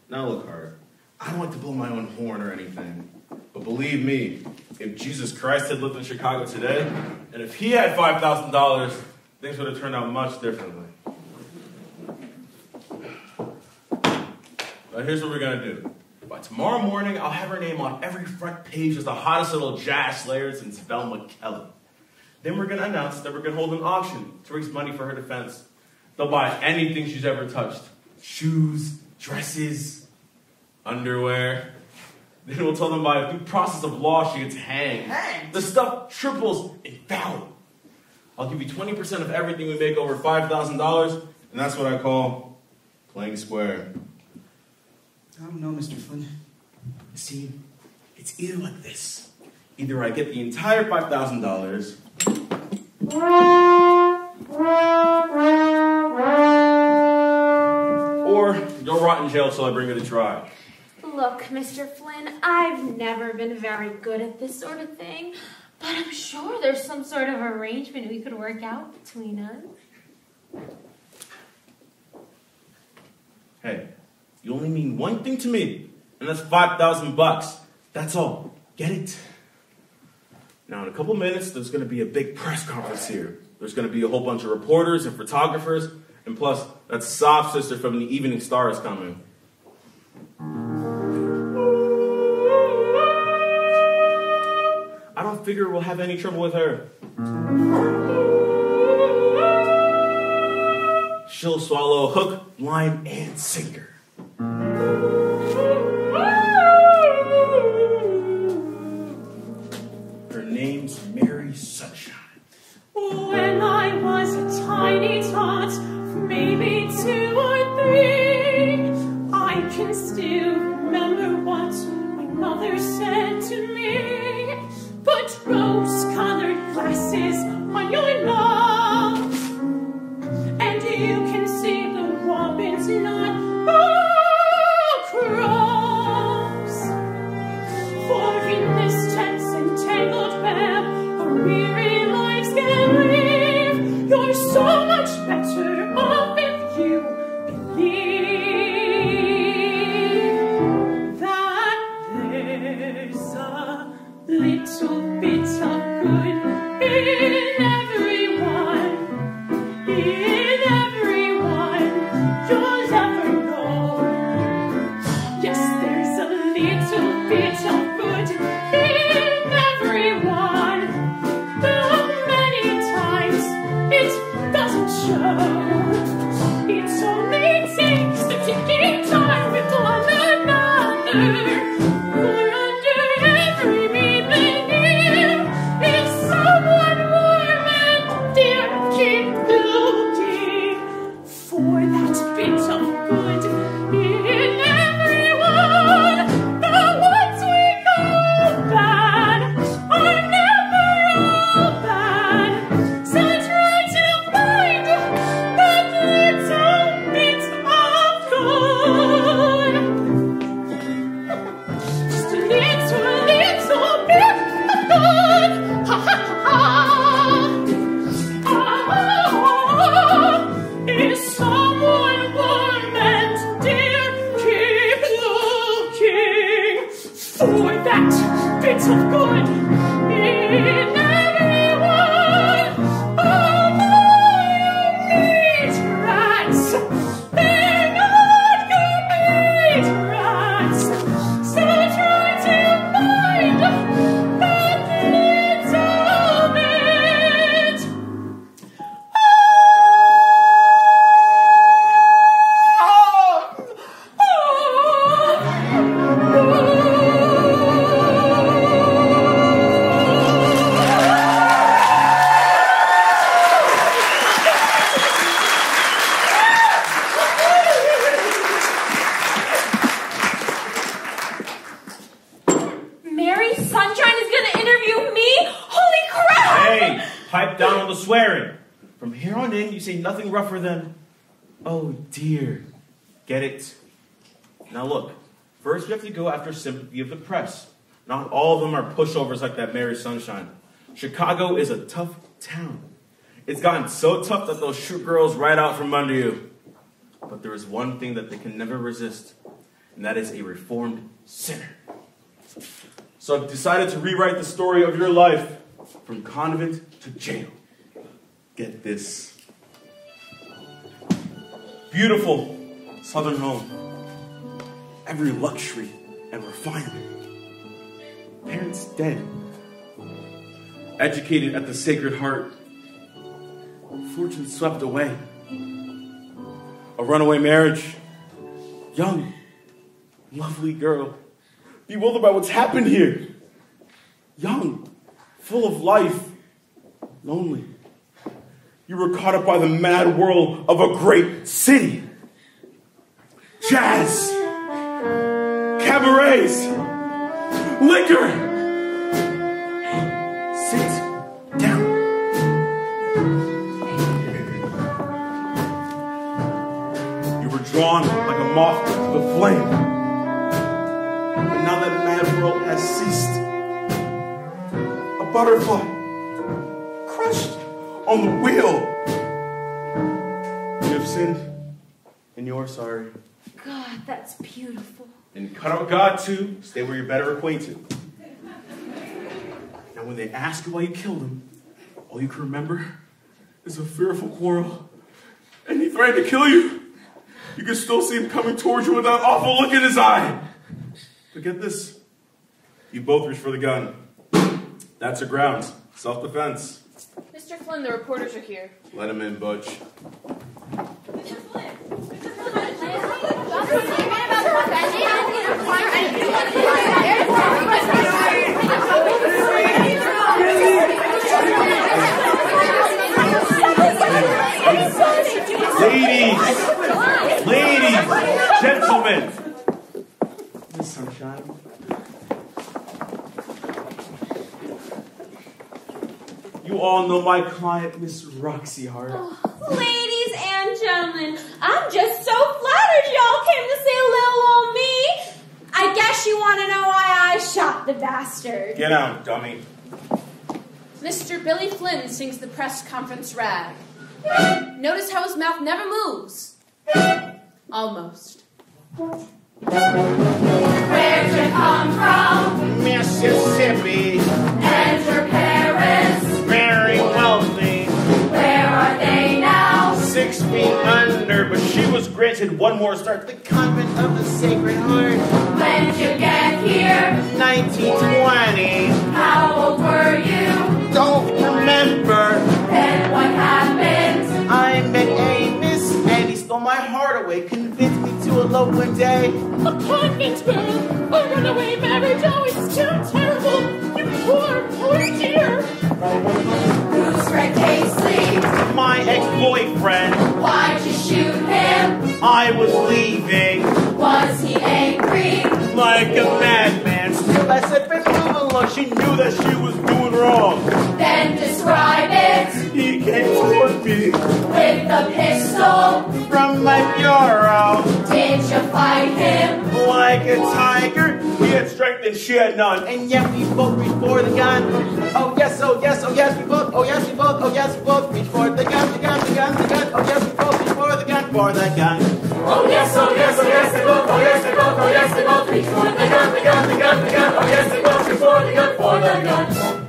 Now look, Hart, I don't like to blow my own horn or anything, but believe me, if Jesus Christ had lived in Chicago today, and if he had $5,000, things would have turned out much differently. Now here's what we're gonna do. By tomorrow morning, I'll have her name on every front page as the hottest little jazz slayer since Velma Kelly. Then we're gonna announce that we're gonna hold an auction to raise money for her defense. They'll buy anything she's ever touched. Shoes, dresses, underwear. Then we'll tell them by due process of law she gets hanged. The stuff triples in value. I'll give you 20% of everything we make over $5,000, and that's what I call playing square. I don't know, Mr. Flynn. See, it's either like this. Either I get the entire $5,000, or you'll rot in jail till I bring you to trial. Look, Mr. Flynn, I've never been very good at this sort of thing, but I'm sure there's some sort of arrangement we could work out between us. Hey, you only mean one thing to me, and that's 5,000 bucks. That's all. Get it? Now, in a couple minutes, there's going to be a big press conference here. There's going to be a whole bunch of reporters and photographers, and plus, that sob sister from the Evening Star is coming. Figure we'll have any trouble with her. She'll swallow hook, line, and sinker. Press. Not all of them are pushovers like that Mary Sunshine. Chicago is a tough town. It's gotten so tough that they'll shoot girls right out from under you. But there is one thing that they can never resist, and that is a reformed sinner. So I've decided to rewrite the story of your life from convent to jail. Get this. Beautiful southern home. Every luxury and refinement. Parents dead. Educated at the Sacred Heart. Fortune swept away. A runaway marriage. Young, lovely girl bewildered by what's happened here. Young, full of life, lonely. You were caught up by the mad whirl of a great city. Jazz, cabarets, liquor. Sit down. You were drawn like a moth to the flame. But now that mad world has ceased, a butterfly crushed on the wheel. You have sinned, and you are sorry. God, that's beautiful. And cut out God too. Stay where you're better acquainted. Now, when they ask you why you killed him, all you can remember is a fearful quarrel, and he threatened to kill you. You can still see him coming towards you with that awful look in his eye. But get this. You both reach for the gun. That's a grounds. Self-defense. Mr. Flynn, the reporters are here. Let him in, Butch. Ladies, ladies, gentlemen. Miss Sunshine. You all know my client, Miss Roxie Hart. Oh, ladies and gentlemen, I'm just so flattered y'all came to say a little on me. I guess you want to know why I shot the bastard. Get out, dummy. Mr. Billy Flynn sings the press conference rag. Notice how his mouth never moves. Almost. Where'd you come from? Mississippi, And granted one more start. the convent of the Sacred Heart. When'd you get here? 1920. How old were you? Don't remember. Then what happened? I met Amos, and he stole my heart away, convinced me to elope one day. A convent girl, a runaway marriage, oh, it's too terrible. Poor, poor dear. Who's Fred Casely? My ex-boyfriend, Why'd you shoot him? I was leaving Was he angry? like a madman. Still, I said, "Let's. She knew that she was doing wrong. Then describe it He came toward me with the pistol. from my bureau Did you fight him? like a tiger. He had strength and she had none, and yet we both reached for the gun. Oh yes, oh yes, oh yes, we both. Oh yes, we both. Oh yes, we both reached for the gun, the gun, the gun, the gun. Oh yes, we both reached for the gun, for the gun. Oh yes, oh yes, oh yes, they both, oh yes, they both, oh yes, they both reach for the gun, the gun, the gun, the gun. Oh yes, they both reach for the gun, for the gun.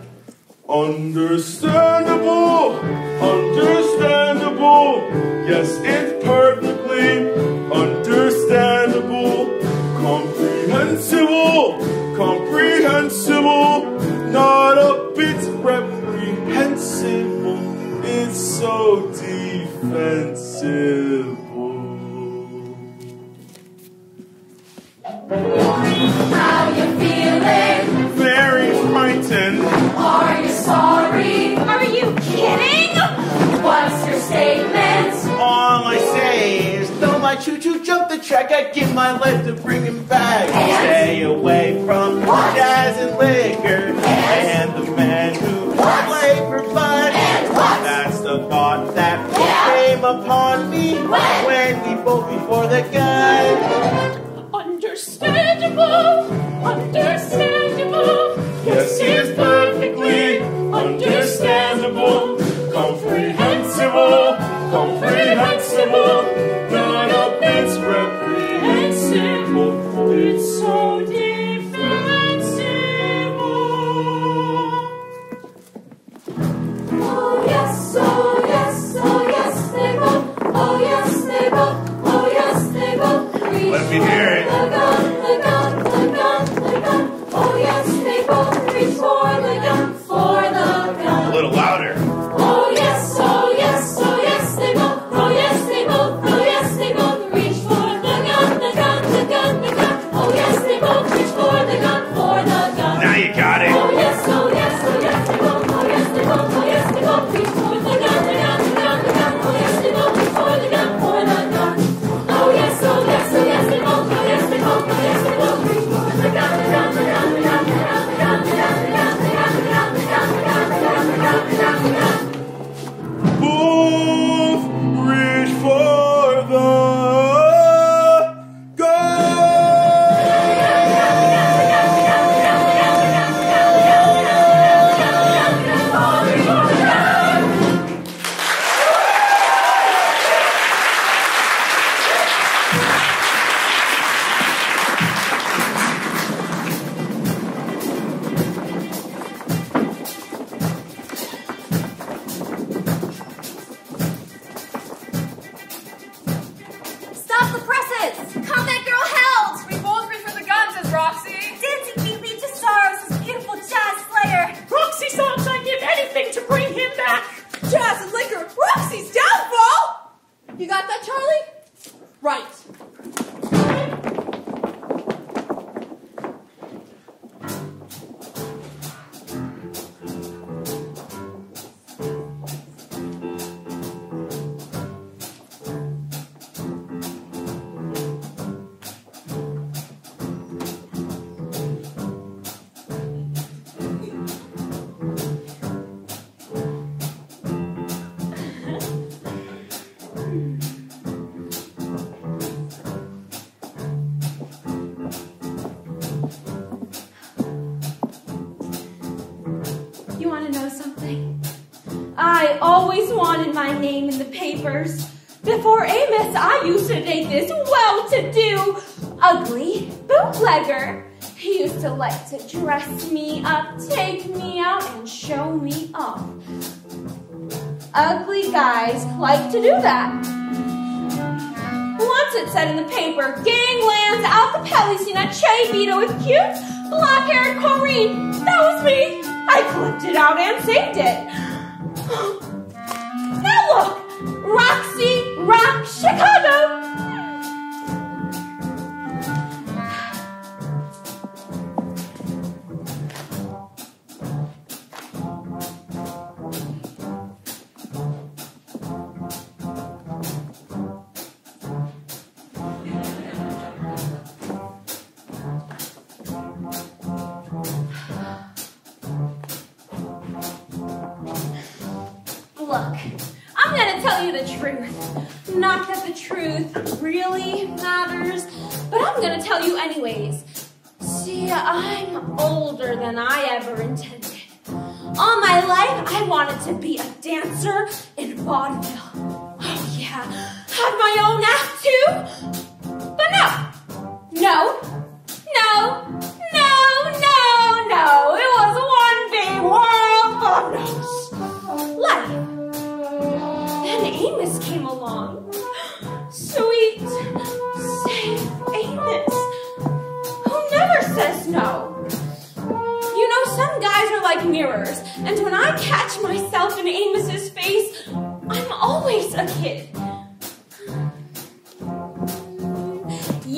Understandable, understandable. Yes, it's perfectly understandable, comprehensible, comprehensible. Not a bit reprehensible. It's so defensible. How you feeling? Very frightened. Are you sorry? Are you kidding? What's your statement? All I say is, though my choo-choo jumped the track, I'd give my life to bring him back. Stay away from jazz and liquor, and the man who played for fun. That's the thought that came upon me when we both before the gun. Understandable, understandable. Yes, it's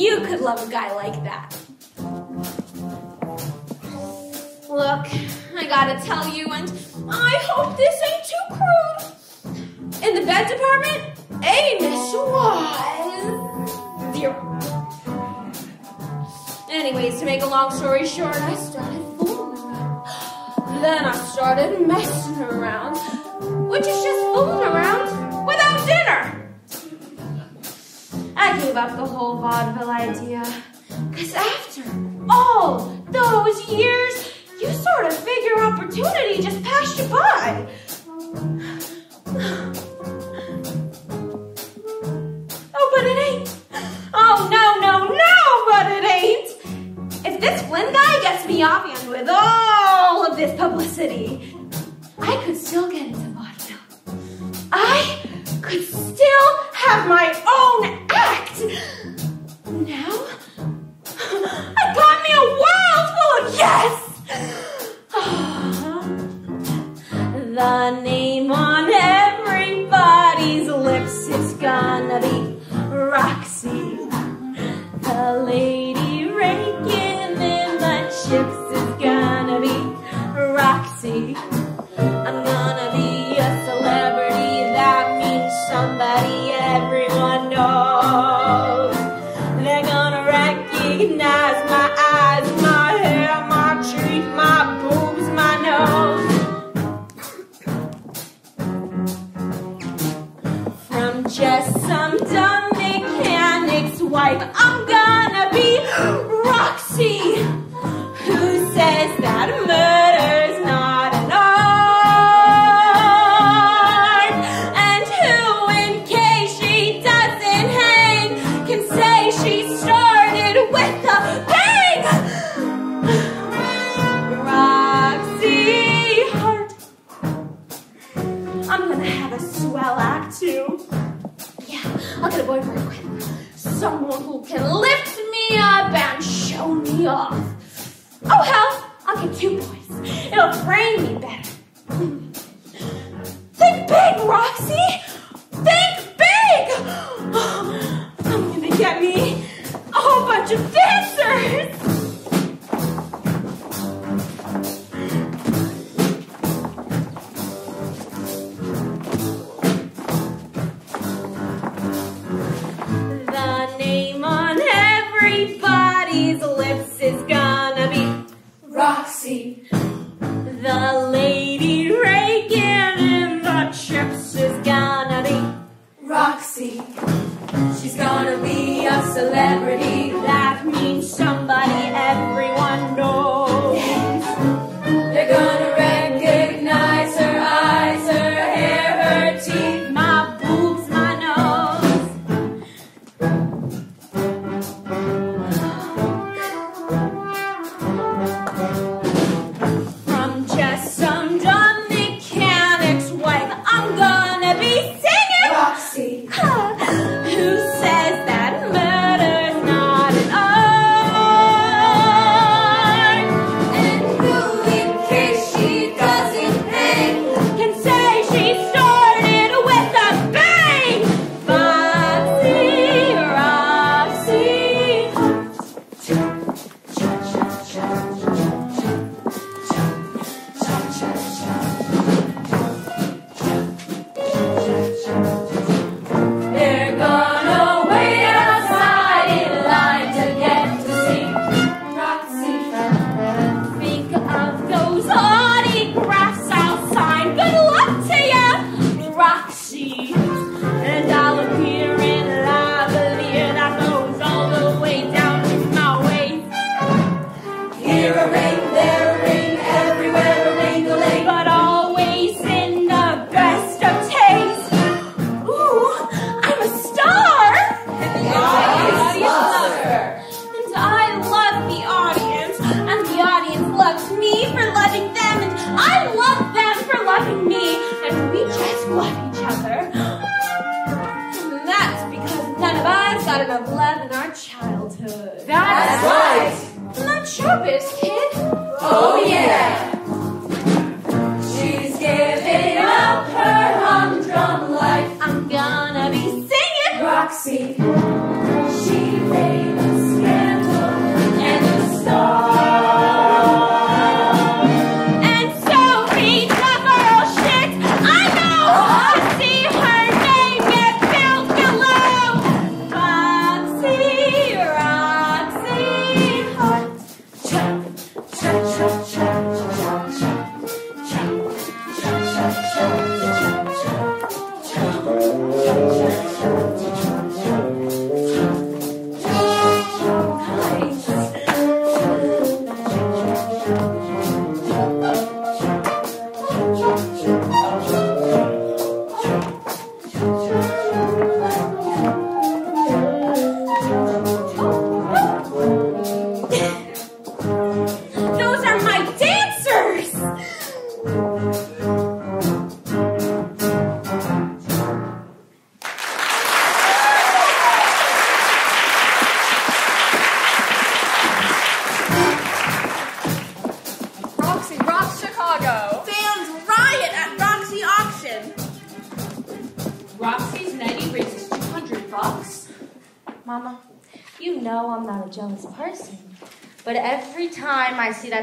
You could love a guy like that. Look, I gotta tell you, and I hope this ain't too crude. In the bed department, Amos was zero. Anyways, to make a long story short, I started fooling around. Then I started messing around, which is just up the whole vaudeville idea. Because after all those years, you sort of figure opportunity just passed you by. Oh, but it ain't. Oh, no, no, no, but it ain't. If this Flynn guy gets me off and with all of this publicity, I could still get into vaudeville. I could still have my own now? I got me a world full of yes! the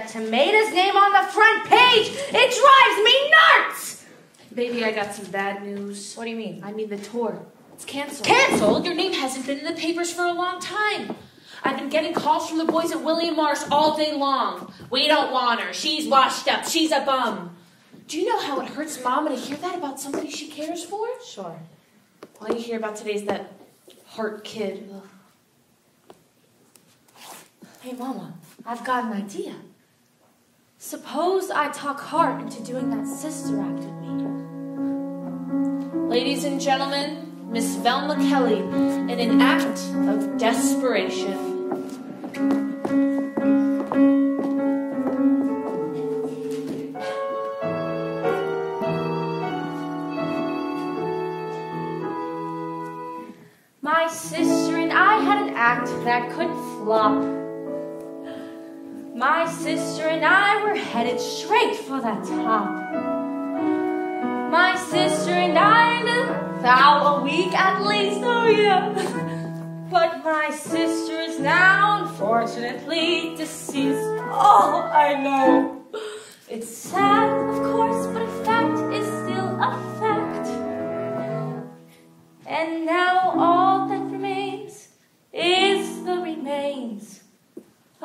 tomato's name on the front page, it drives me nuts! Baby, I got some bad news. What do you mean? I mean the tour. It's canceled. Canceled? Your name hasn't been in the papers for a long time. I've been getting calls from the boys at William Marsh all day long. We don't want her. She's washed up. She's a bum. Do you know how it hurts Mama to hear that about somebody she cares for? Sure. All you hear about today is that Hart kid. Ugh. Hey, Mama, I've got an idea. Suppose I talk Hart into doing that sister act with me. Ladies and gentlemen, Miss Velma Kelly in an act of desperation. My sister and I had an act that could flop. My sister and I were headed straight for the top. My sister and I in a week at least, oh yeah. But my sister is now unfortunately deceased. Oh, I know. It's sad, of course, but a fact is still a fact. And now all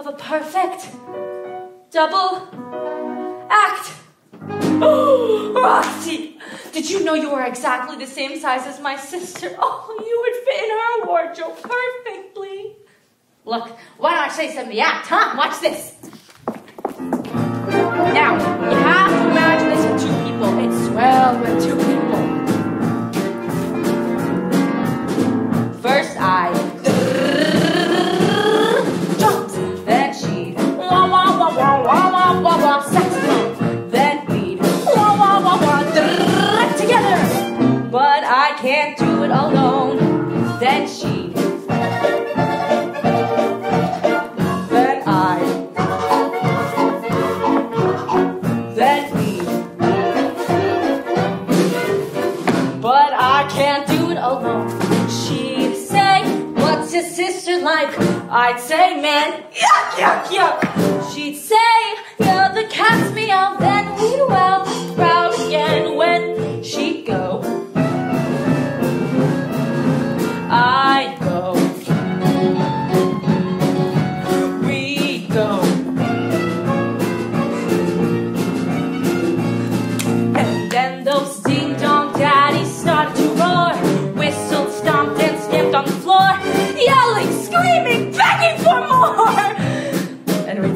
of a perfect double act. Oh, Roxie, did you know you were exactly the same size as my sister? Oh, you would fit in her wardrobe perfectly. Look, why don't I say some of the act, huh? Watch this. Now, you have to imagine this with two people. It's swelled with two people. Alone. Then she, then I, then we. But I can't do it alone. She'd say, What's your sister like? I'd say, Man, yuck, yuck, yuck. She'd say, You're the cat's meow. Then we'd wow, proud again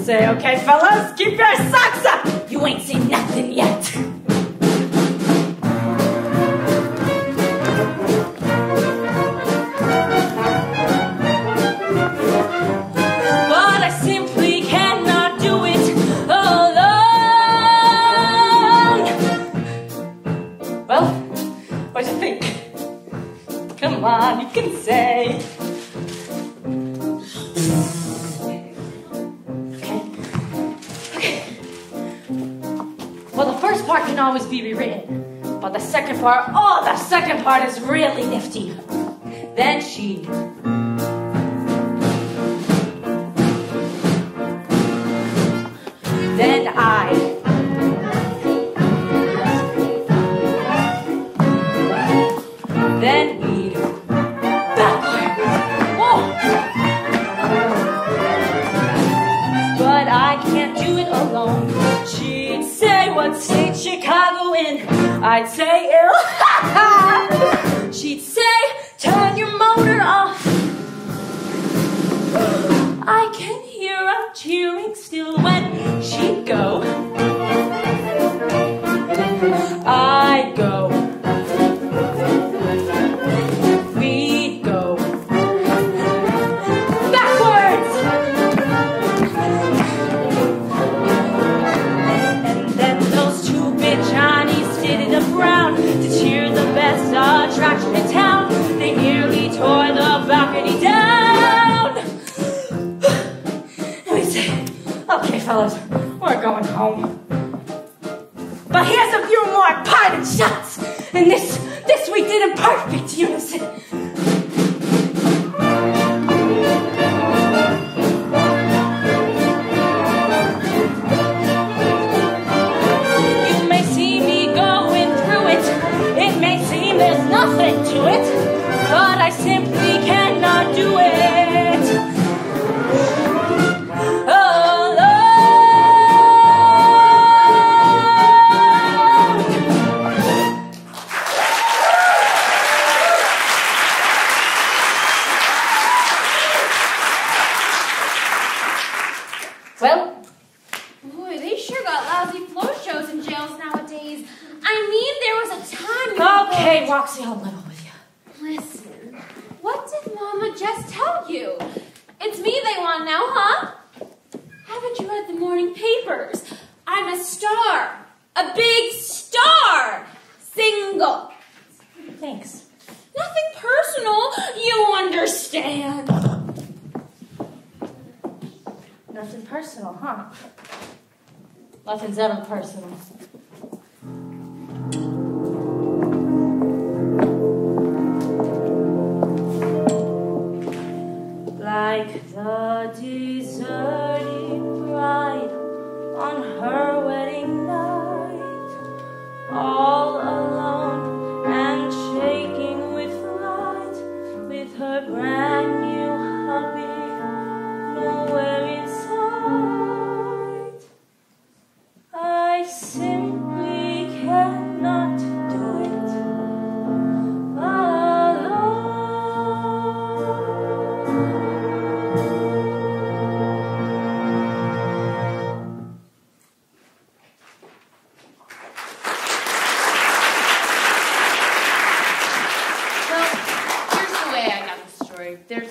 say, okay, fellas, keep your socks up. You ain't seen nothing yet. second part. Oh, the second part is really nifty. Then she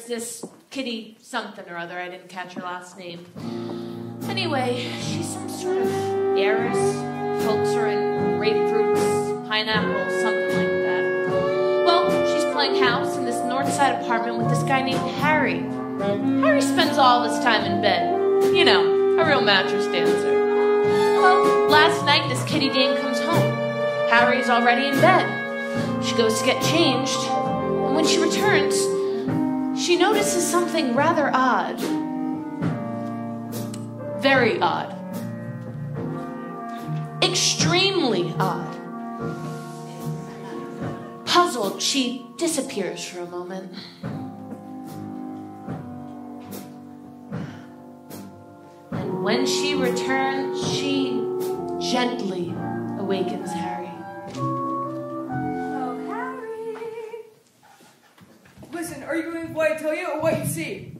this Kitty something or other. I didn't catch her last name. Anyway, she's some sort of heiress, filtering grapefruits, pineapples, something like that. Well, she's playing house in this north side apartment with this guy named Harry. Harry spends all his time in bed. You know, a real mattress dancer. Well, last night this kitty dame comes home. Harry's already in bed. She goes to get changed, and when she returns, she notices something rather odd. Very odd. Extremely odd. Puzzled, she disappears for a moment. And when she returns, she gently awakens Harry. Wait, tell you what you see.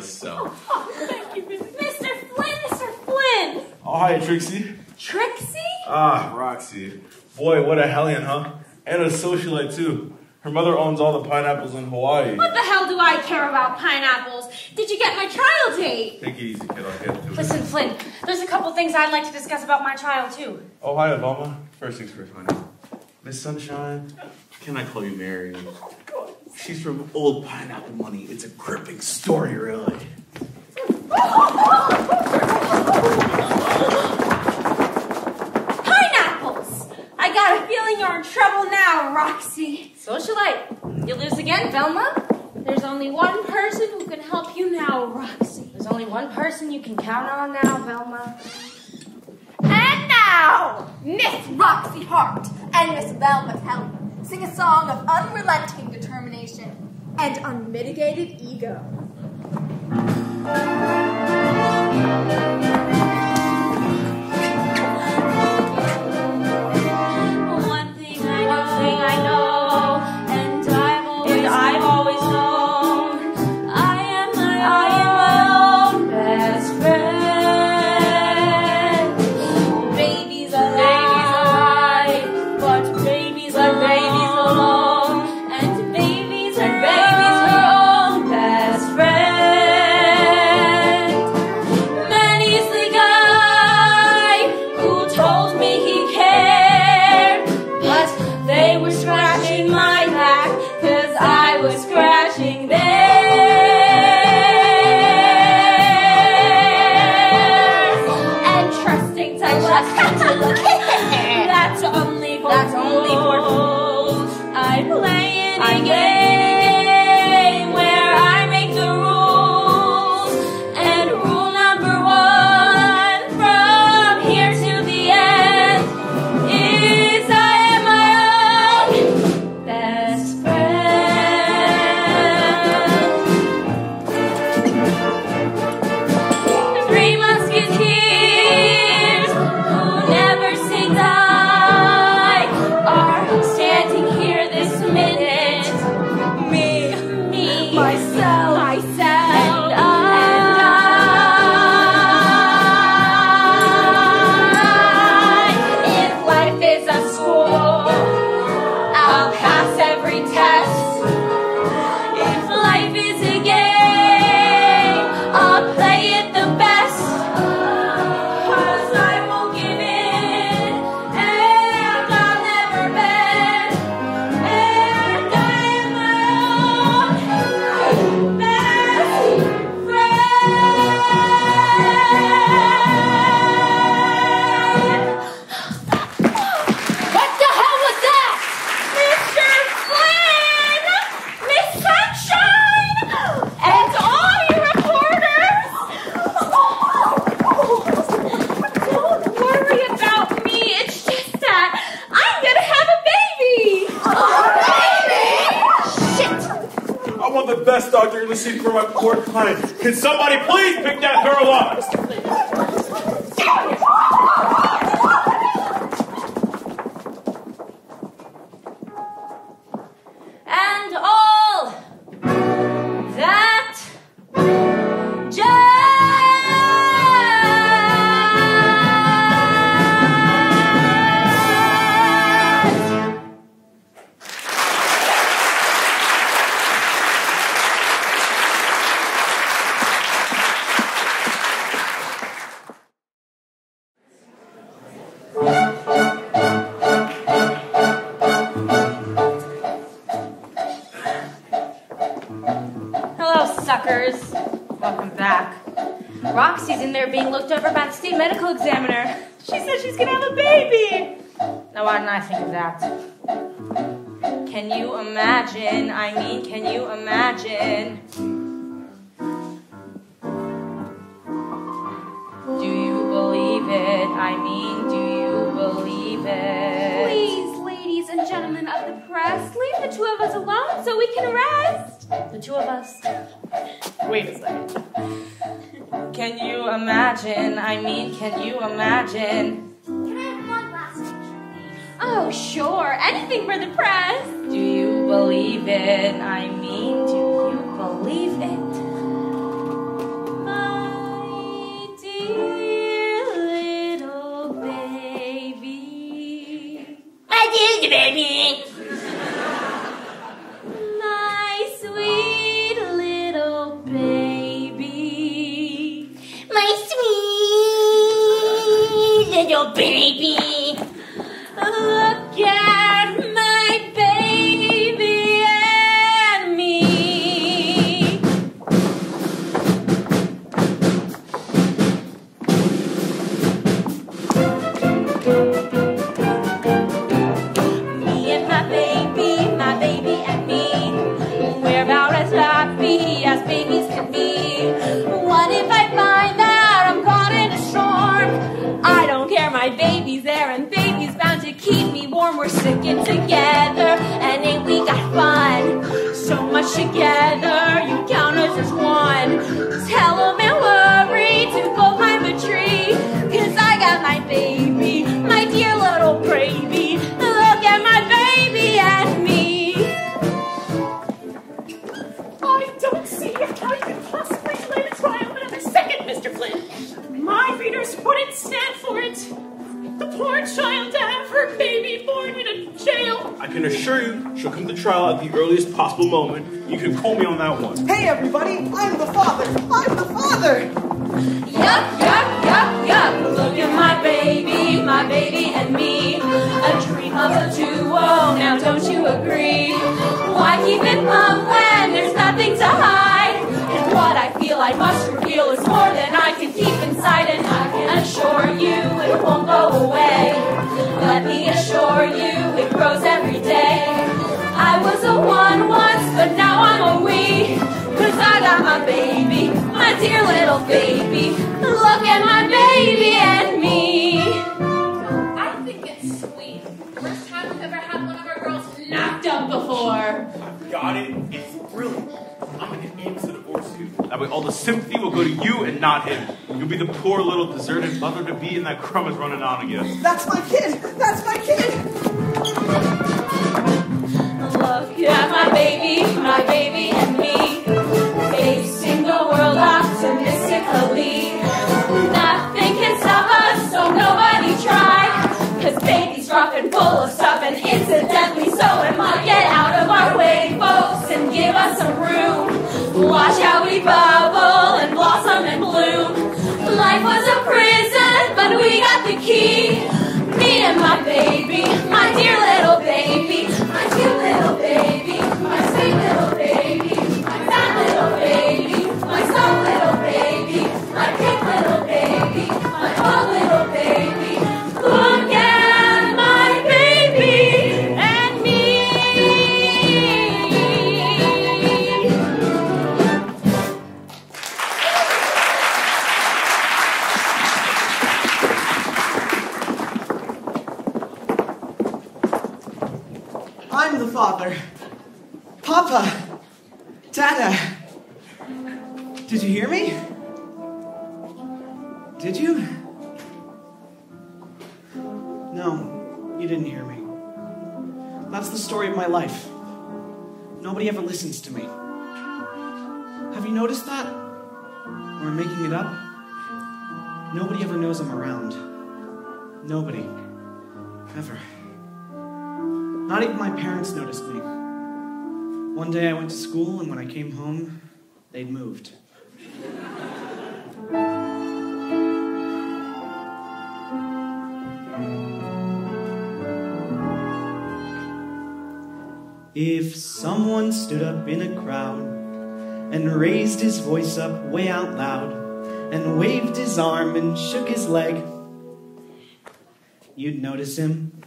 Oh, oh, thank you, Mr. Flynn, Mr. Flynn. Oh, hi, Trixie. Trixie? Ah, Roxie. Boy, what a hellion, huh? And a socialite, too. Her mother owns all the pineapples in Hawaii. What the hell do I care about pineapples? Did you get my trial date? Take it easy, kid. I'll get to it. Listen, Flynn, there's a couple things I'd like to discuss about my trial, too. Oh, hi, Obama. First things first, honey. Miss Sunshine, can I call you Mary? Oh my god. She's from Old Pineapple Money. It's a gripping story, really. Pineapples! I got a feeling you're in trouble now, Roxie. Socialite, you lose again, Velma? There's only one person who can help you now, Roxie. There's only one person you can count on now, Velma. And now, Miss Roxie Hart and Miss Velma Teller sing a song of unrelenting determination and unmitigated ego. Yup, yup, yup, yup. Look at my baby, my baby and me. A dream of a duo, now don't you agree? Why keep it mum when there's nothing to hide? And what I feel I must reveal is more than I can keep inside. And I can assure you it won't go away. Let me assure you it grows every day. I was a one once, but now I'm a we. Cause I got my baby, my dear little baby. Look at my baby and me. I think it's sweet. First time we've ever had one of our girls knocked up before. Got it? It's brilliant. I'm gonna get Amos to divorce you. That way all the sympathy will go to you and not him. You'll be the poor little deserted mother to be and that crumb is running on again. That's my kid! That's my kid! At my baby, my baby and me. Facing the world optimistically. Nothing can stop us, so nobody try. Cause baby's dropping full of stuff and incidentally so am I. Get out of our way, folks, and give us some room. Watch how we bubble and blossom and bloom. Life was a prison, but we got the key. Me and my baby, my dear little baby, my cute Papa! Dada! Did you hear me? Did you? No, you didn't hear me. That's the story of my life. Nobody ever listens to me. Have you noticed that? Or I'm making it up? Nobody ever knows I'm around. Nobody. Ever. Not even my parents noticed me. One day I went to school, and when I came home, they'd moved. If someone stood up in a crowd and raised his voice up way out loud and waved his arm and shook his leg, you'd notice him.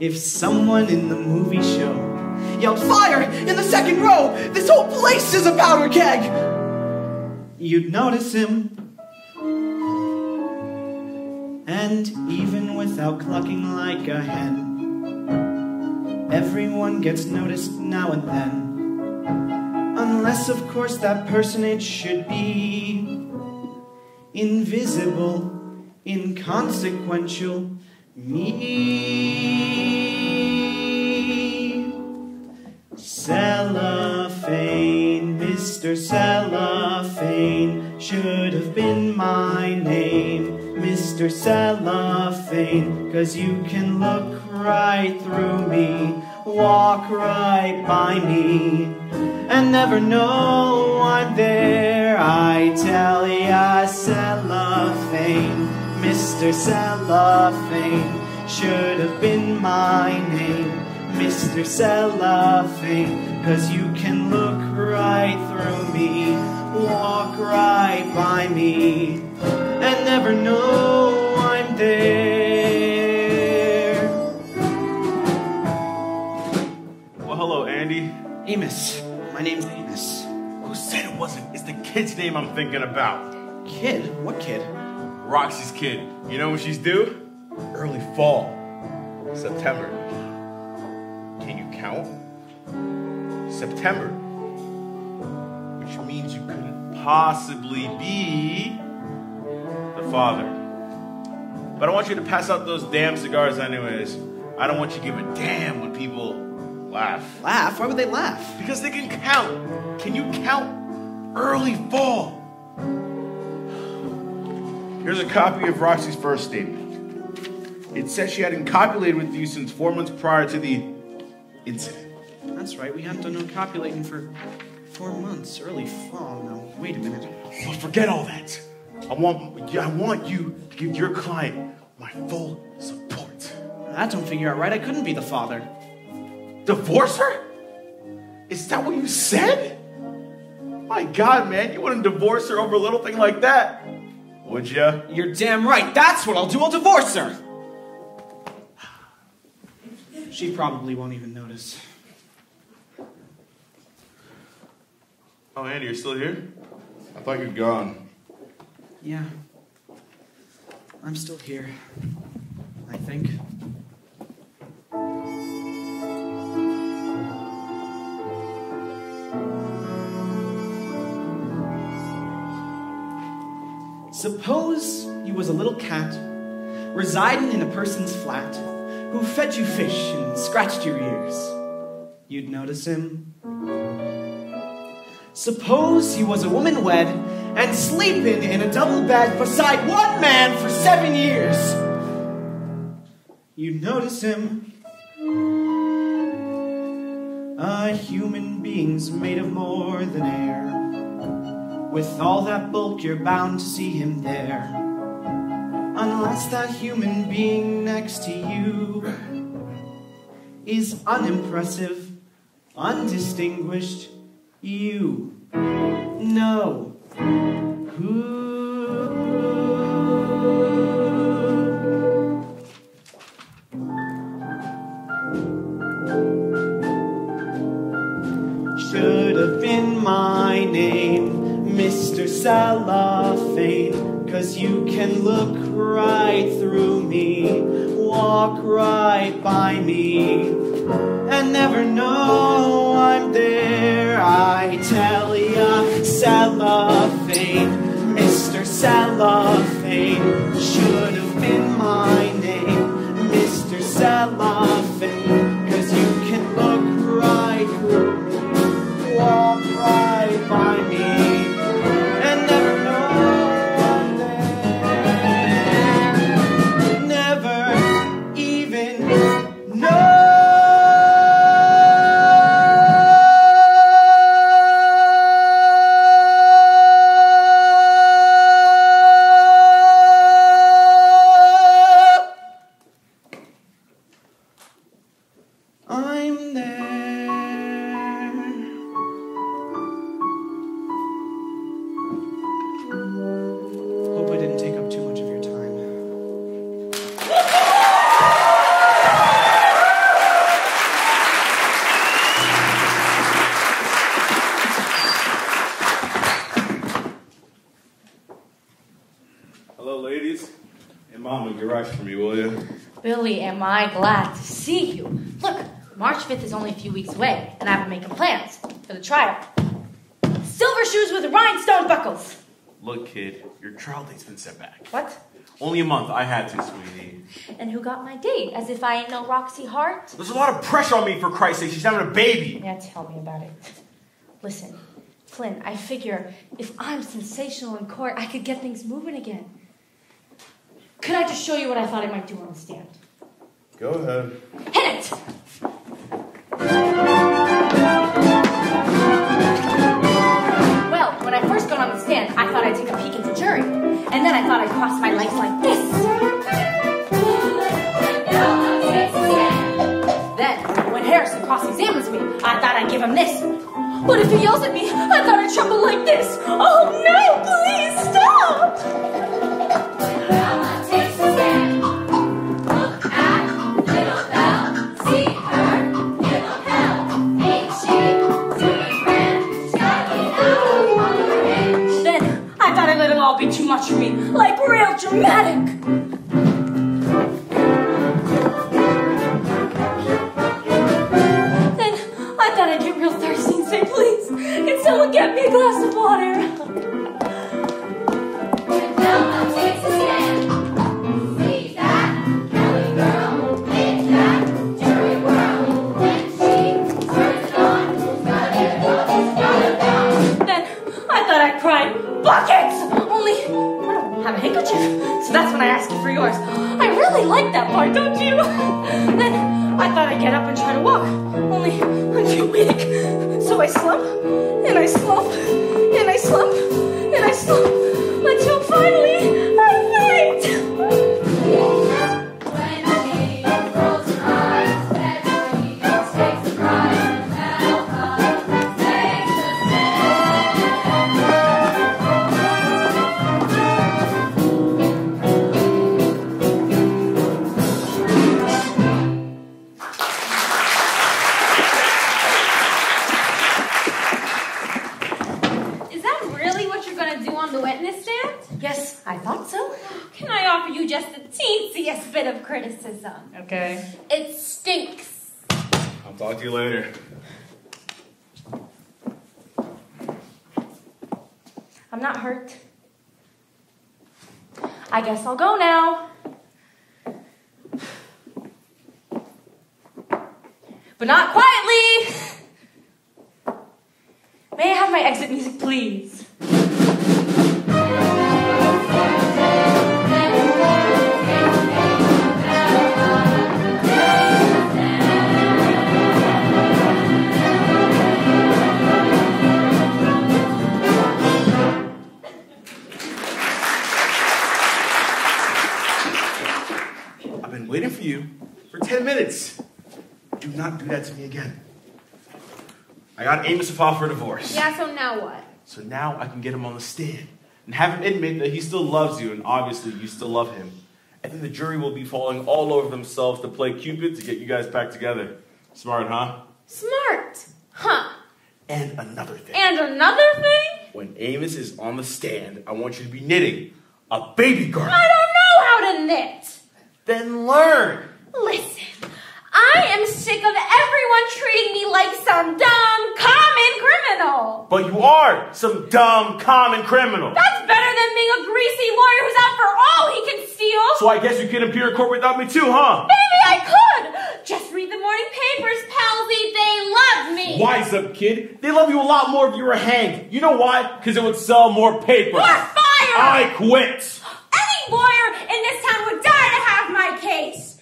If someone in the movie show yelled, Fire! In the second row! This whole place is a powder keg! You'd notice him. And even without clucking like a hen. Everyone gets noticed now and then. Unless, of course, that personage should be invisible, inconsequential, me. Cellophane, Mr. Cellophane, should have been my name. Mr. Cellophane, cause you can look right through me, walk right by me, and never know I'm there. I tell ya, Cellophane, Mr. Cellophane, should have been my name. Mr. Cellophane, cause you can look right through me, walk right by me, and never know I'm there. Well, hello, Andy. Amos. My name's Amos. Who said it wasn't? It's the kid's name I'm thinking about. Kid? What kid? Roxie's kid. You know when she's due? Early fall. September. Count? September. Which means you couldn't possibly be the father. But I want you to pass out those damn cigars anyways. I don't want you to give a damn when people laugh. Laugh? Why would they laugh? Because they can count. Can you count early fall? Here's a copy of Roxie's first statement. It says she hadn't copulated with you since four months prior to the incident. That's right, we haven't done no copulating for four months. Early fall. Now, wait a minute. Well, forget all that. I want, I want you to give your client my full support. That don't figure out right. I couldn't be the father. Divorce her? Is that what you said? My God, man, you wouldn't divorce her over a little thing like that, would you? You're damn right. That's what I'll do. I'll divorce her. She probably won't even notice. Oh, Andy, you're still here? I thought you'd gone. Yeah. I'm still here. I think. Suppose you was a little cat residing in a person's flat who fed you fish and scratched your ears. You'd notice him. Suppose he was a woman wed and sleeping in a double bed beside one man for seven years. You'd notice him. A human being's made of more than air. With all that bulk, you're bound to see him there. Unless that human being next to you is unimpressive, undistinguished, you know who. Should have been my name, Mr. Cellophane, cause you can look right through me, walk right by me, and never know I'm there. I tell ya, cellophane, Mr. Cellophane, should have been my name, Mr. Cellophane, March 5th is only a few weeks away, and I've been making plans for the trial. Silver shoes with rhinestone buckles. Look, kid, your trial date's been set back. What? Only a month. I had to, sweetie. And who got my date? As if I ain't no Roxie Hart? There's a lot of pressure on me, for Christ's sake. She's having a baby. Yeah, tell me about it. Listen, Flynn, I figure if I'm sensational in court, I could get things moving again. Could I just show you what I thought I might do on the stand? Go ahead. Hit it! Well, when I first got on the stand, I thought I'd take a peek at the jury. And then I thought I'd cross my legs like this. Then, when Harrison cross examines me, I thought I'd give him this. But if he yells at me, I thought I'd tremble like this. Oh no, file for divorce. Yeah, so now what? So now I can get him on the stand and have him admit that he still loves you and obviously you still love him. And then the jury will be falling all over themselves to play Cupid to get you guys back together. Smart, huh? Smart. Huh. And another thing. And another thing? When Amos is on the stand, I want you to be knitting a baby garment. I don't know how to knit. Then learn. I am sick of everyone treating me like some dumb, common criminal. But you are some dumb, common criminal. That's better than being a greasy lawyer who's out for all he can steal. So I guess you can appear in court without me too, huh? Maybe I could. Just read the morning papers, Palsy. They love me. Wise up, kid. They love you a lot more if you were hanged. You know why? Because it would sell more paper. You're fired. I quit. Any lawyer in this town would die to have my case.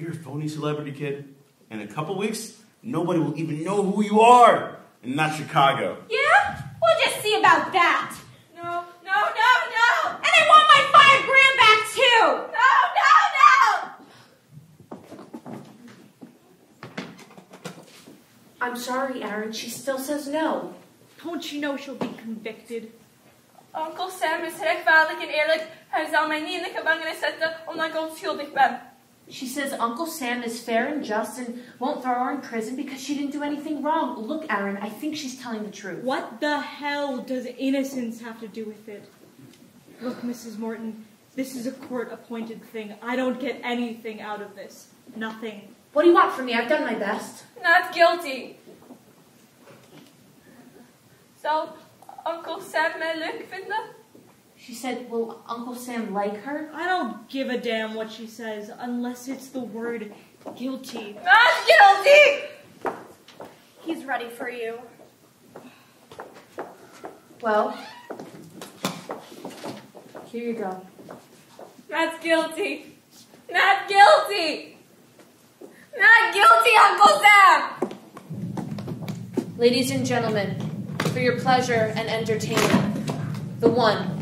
You're a phony celebrity, kid. In a couple weeks, nobody will even know who you are. And not Chicago. Yeah? We'll just see about that. No, no, no, no. And I want my five grand back too. No, no, no. I'm sorry, Aaron. She still says no. Don't you know she'll be convicted? Uncle Sam is rechtvaardig en eerlijk. Hij zal mij niet in de gevangenis zetten omdat ik onschuldig ben. She says Uncle Sam is fair and just and won't throw her in prison because she didn't do anything wrong. Look, Aaron, I think she's telling the truth. What the hell does innocence have to do with it? Look, Mrs. Morton, This is a court appointed thing. I don't get anything out of this. Nothing. What do you want from me? I've done my best. Not guilty. So, Uncle Sam may leuk vinden? She said, Will Uncle Sam like her? I don't give a damn what she says unless it's the word guilty. Not guilty! He's ready for you. Well, here you go. Not guilty. Not guilty. Not guilty, Uncle Sam! Ladies and gentlemen, for your pleasure and entertainment, the one,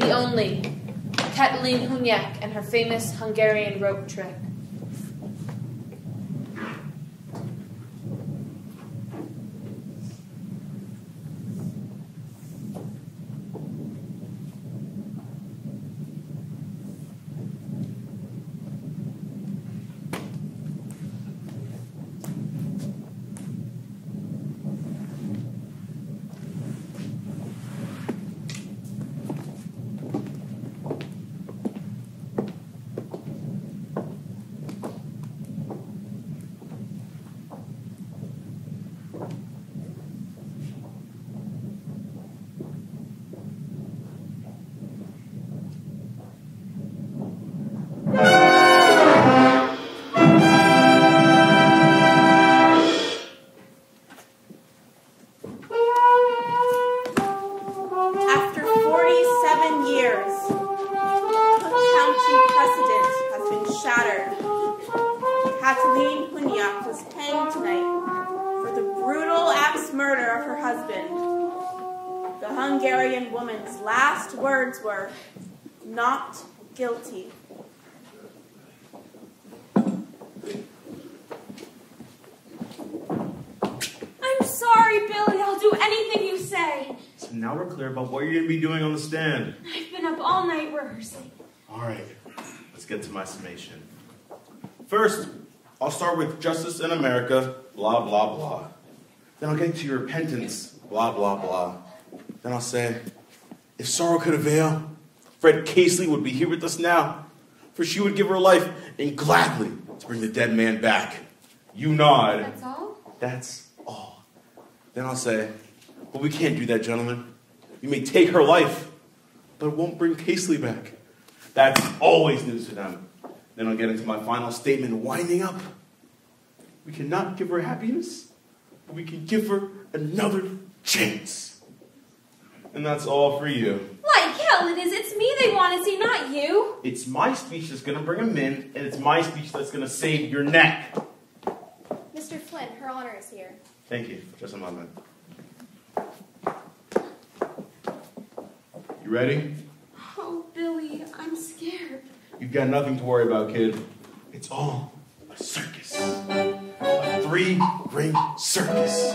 the only, Katalin Hunyak and her famous Hungarian rope trick. Stand. I've been up all night rehearsing. All right, let's get to my summation. First, I'll start with justice in America, blah, blah, blah. Then I'll get to your repentance, blah, blah, blah. Then I'll say, if sorrow could avail, Fred Casely would be here with us now, for she would give her life and gladly to bring the dead man back. You nod. That's all? That's all. Then I'll say, well, we can't do that, gentlemen. You may take her life, but it won't bring Casely back. That's always news to them. Then I'll get into my final statement, winding up. We cannot give her happiness, but we can give her another chance. And that's all for you. Like hell it is. It's me they want to see, not you. It's my speech that's going to bring him in, and it's my speech that's going to save your neck. Mr. Flynn, her honor is here. Thank you. Just a moment. You ready? Oh, Billy, I'm scared. You've got nothing to worry about, kid. It's all a circus. A three ring circus.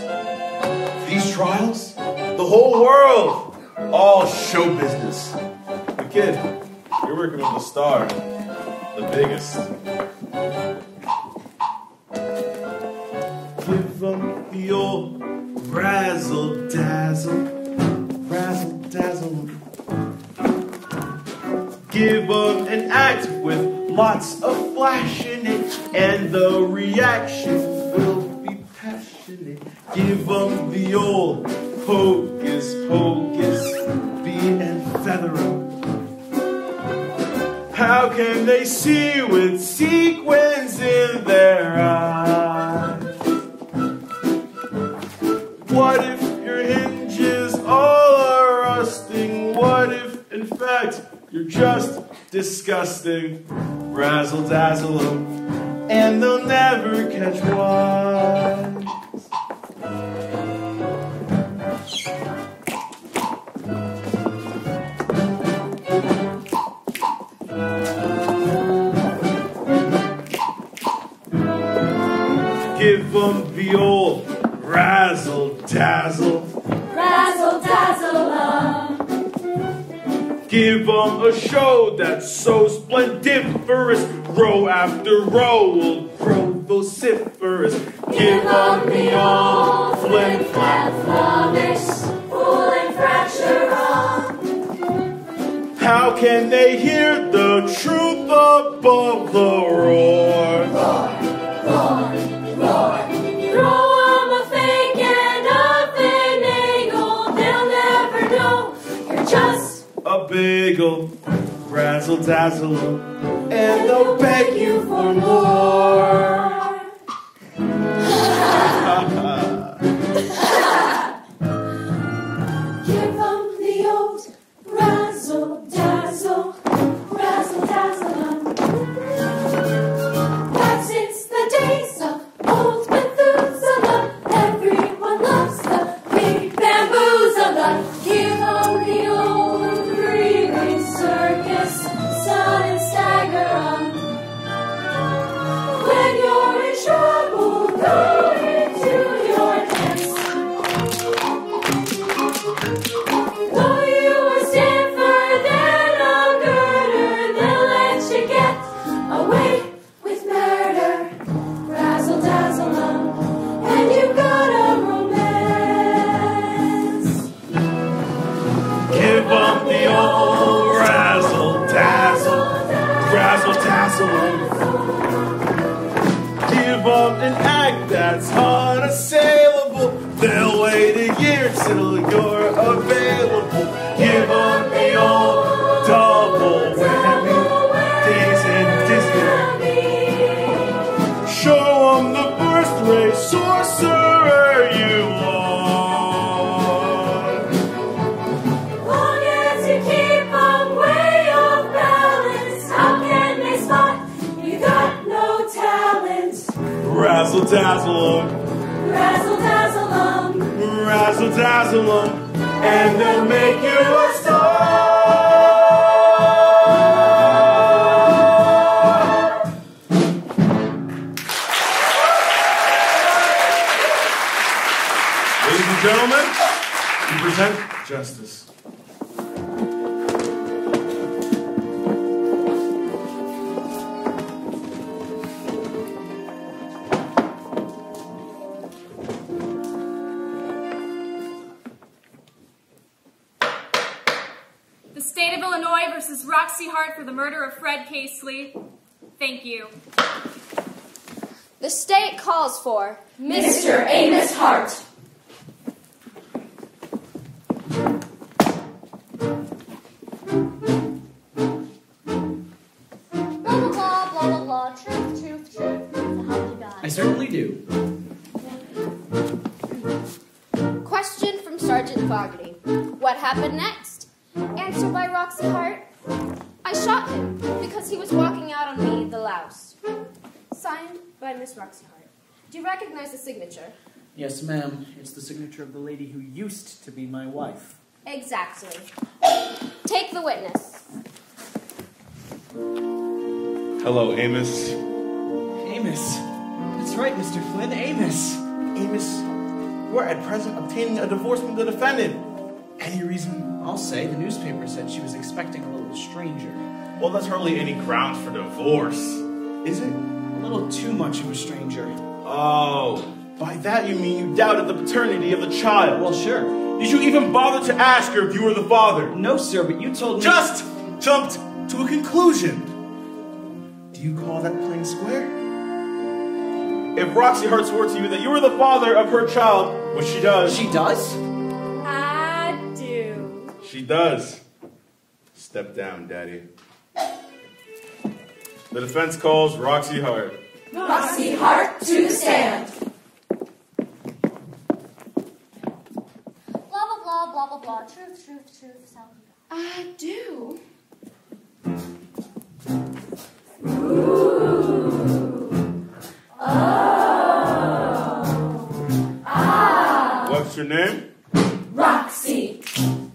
These trials, the whole world, all show business. But, kid, you're working with the star, the biggest. Give them the old razzle dazzle, razzle dazzle. Give them an act with lots of flash in it, and the reaction will be passionate. Give them the old hocus pocus, beat and feather. How can they see with sequins in their eyes? What if your hinges all are rusting? What if, in fact, you're just disgusting? razzle dazzle and they'll never catch wise. A show that's so splendiferous. Row after row will grow vociferous. Give them the old flim flam Flummox, fool and fracture. How can they hear the truth dazzle and they'll beg you for more. Exactly. Take the witness. Hello, Amos. Amos. That's right, Mr. Flynn. Amos. Amos, we're at present obtaining a divorce from the defendant. Any reason? I'll say the newspaper said she was expecting a little stranger. Well, that's hardly any grounds for divorce, is it? A little too much of a stranger. Oh, by that you mean you doubted the paternity of the child. Well, sure. Did you even bother to ask her if you were the father? No, sir, but you told me. Just jumped to a conclusion. Do you call that playing square? If Roxie Hart swore to you that you were the father of her child, which she does. She does? I do. She does. Step down, Daddy. The defense calls Roxie Hart. Roxie Hart to the stand. Blah blah blah Truth, truth, truth. So how did you die? I do. Ah. What's your name? Roxie.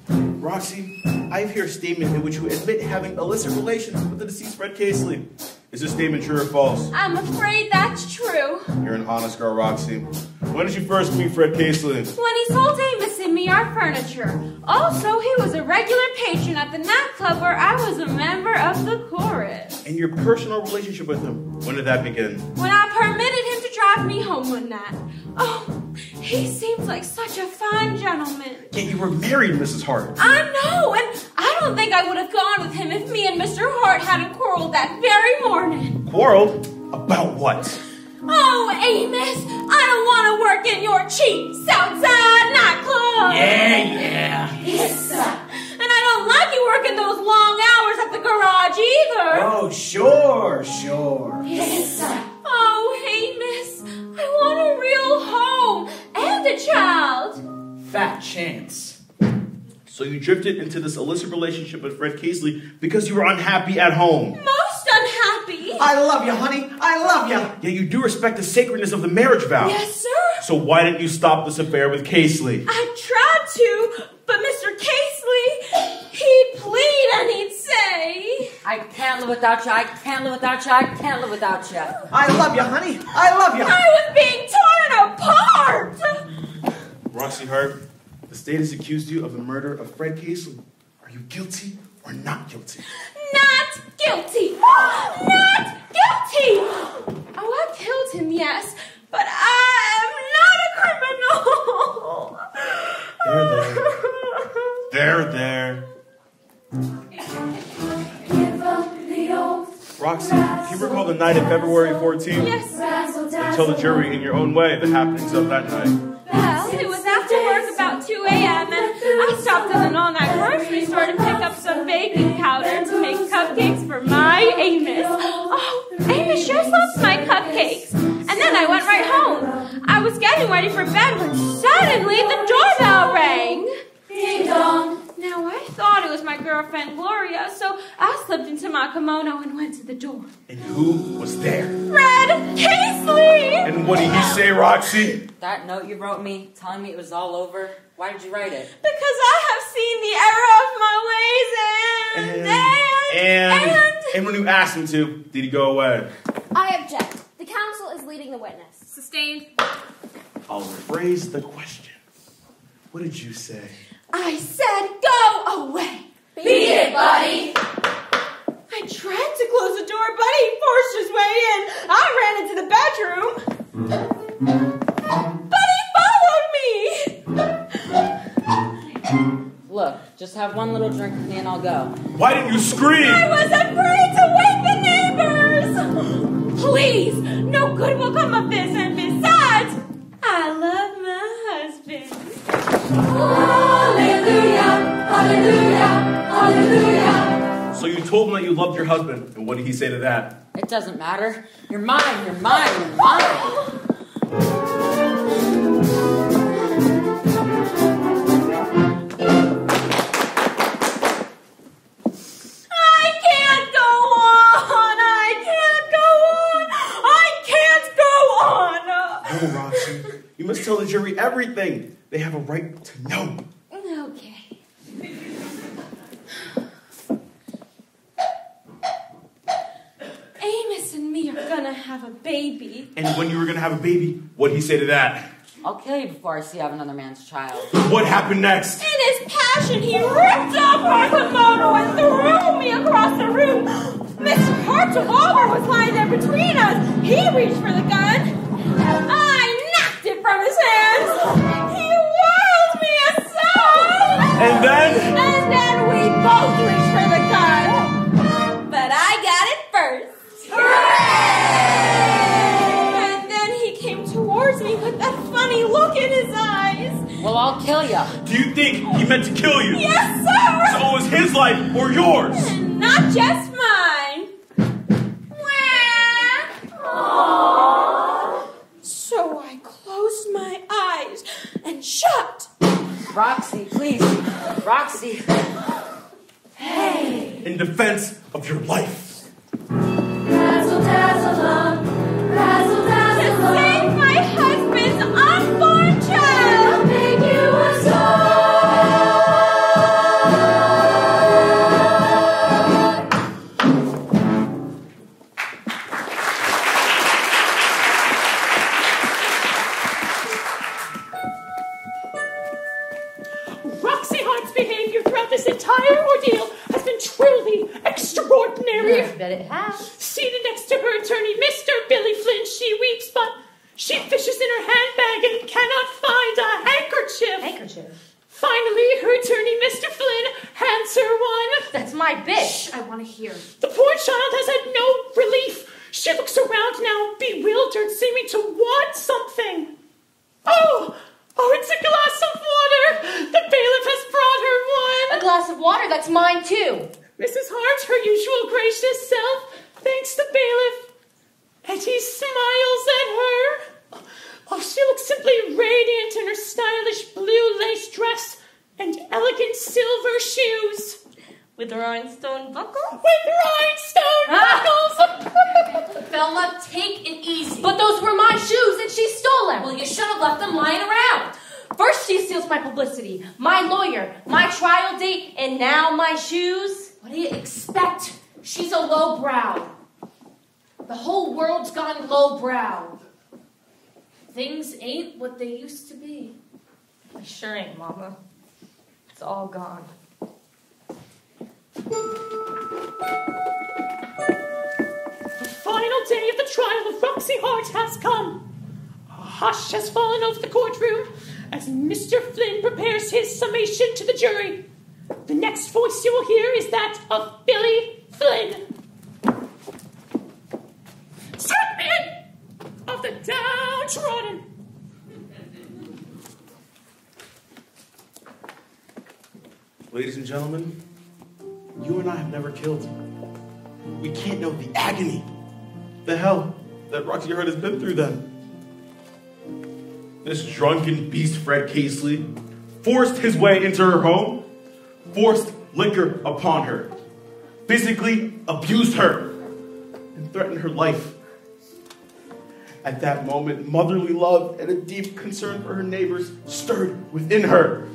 Roxie, I hear a statement in which you admit having illicit relations with the deceased Fred Casely. Is this statement true or false? I'm afraid that's true. You're an honest girl, Roxie. When did you first meet Fred Casely? When he sold Amos and me our furniture. Also, he was a regular patron at the nightclub where I was a member of the chorus. And your personal relationship with him, when did that begin? When I permitted him to drive me home one night. Oh, he seems like such a fine gentleman. Yet you were married, Mrs. Hart. I know, and I don't think I would have gone with him if me and Mr. Hart hadn't quarreled that very morning. Quarreled? About what? Oh, Amos, I don't want to work in your cheap Southside nightclub. yeah. Yeah. Yes. And I don't like you working those long hours at the garage either. Oh, sure, sure. Yes. Oh, Amos, I want a real home and a child. Fat chance. So you drifted into this illicit relationship with Fred Casely because you were unhappy at home. Most unhappy. I love you, honey. I love you. Yet you do respect the sacredness of the marriage vow. Yes, sir. So why didn't you stop this affair with Casely? I tried to, but Mr. Casely, he'd plead and he'd say, I can't live without you. I can't live without you. I can't live without you. I love you, honey. I love you. I was being torn apart. Roxie Hart, the state has accused you of the murder of Fred Casely. Are you guilty or not guilty? Not guilty. Not guilty. Oh, I killed him, yes, but I am not a criminal. There, there. Roxie, do you recall the night of February 14th? Yes. And tell the jury in your own way the happenings of that night. Well, it was after work about 2 a.m. and I stopped at an all-night grocery store to pick up some baking powder to make cupcakes for my Amos. Oh, Amos sure loves my cupcakes. And then I went right home. I was getting ready for bed when suddenly the doorbell rang. Ding dong. Now I thought it was my girlfriend Gloria, so I slipped into my kimono and went to the door. And who was there? Fred Casely! And what did he say, Roxie? That note you wrote me telling me it was all over. Why did you write it? Because I have seen the error of my ways and And, and when you asked him to, did he go away? I object. The counsel is leading the witness. Sustained. I'll rephrase the question. What did you say? I said go away. Beat it, buddy. I tried to close the door, but he forced his way in. I ran into the bedroom. But he followed me. Look, just have one little drink with me and I'll go. Why didn't you scream? I was afraid to wake the neighbors. Please, no good will come of this. And besides, I love my husband. Hallelujah, hallelujah, hallelujah. So you told him that you loved your husband, and what did he say to that? It doesn't matter. You're mine, you're mine, you're mine. You must tell the jury everything. They have a right to know. Okay. Amos and me are gonna have a baby. And when you were gonna have a baby, what did he say to that? I'll kill you before I see you have another man's child. What happened next? In his passion, he ripped off my kimono and threw me across the room. Mr. Hart's revolver was lying there between us. He reached for the gun. And then? And then we both reached for the gun. But I got it first. Hooray! And then he came towards me with that funny look in his eyes. Well, I'll kill you. Do you think he meant to kill you? Yes, sir. So it was his life or yours? Not just mine. Aww. So I closed my eyes and shut. Roxie, please. Roxie. Hey. In defense of your life. Sure ain't, Mama. It's all gone. The final day of the trial of Roxie Hart has come. A hush has fallen over the courtroom as Mr. Flynn prepares his summation to the jury. The next voice you will hear is that of Billy Flynn. Champion of the downtrodden. Ladies and gentlemen, you and I have never killed. We can't know the agony, the hell that Roxie Hart has been through then. This drunken beast, Fred Casely, forced his way into her home, forced liquor upon her, physically abused her, and threatened her life. At that moment, motherly love and a deep concern for her neighbors stirred within her.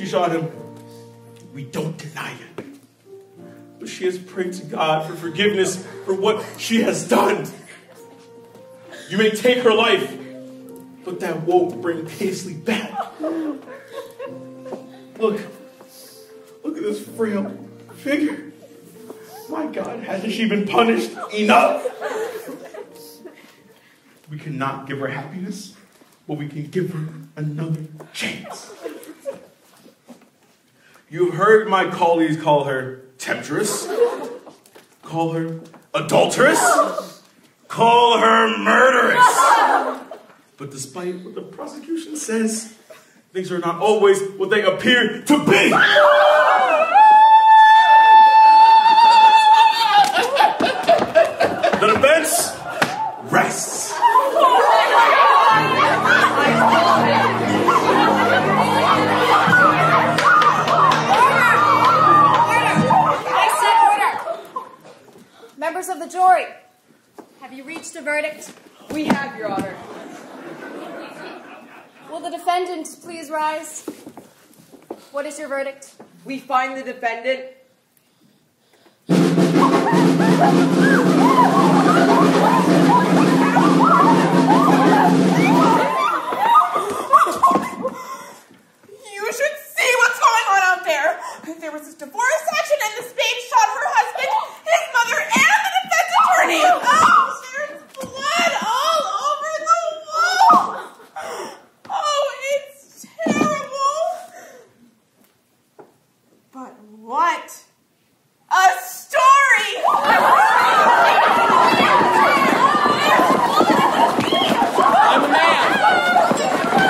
She shot him. We don't deny it. But she has prayed to God for forgiveness for what she has done. You may take her life, but that won't bring Casely back. Look, look at this frail figure. My God, hasn't she been punished enough? We cannot give her happiness, but we can give her another chance. You've heard my colleagues call her temptress, call her adulteress, call her murderess. But despite what the prosecution says, things are not always what they appear to be. Find the defendant You should see what's going on out there. There was this divorce action, and this babe shot her husband, his mother, and the defense attorney. Oh, there's blood all over the wall. Oh, it's terrible. But what a story! I'm a man.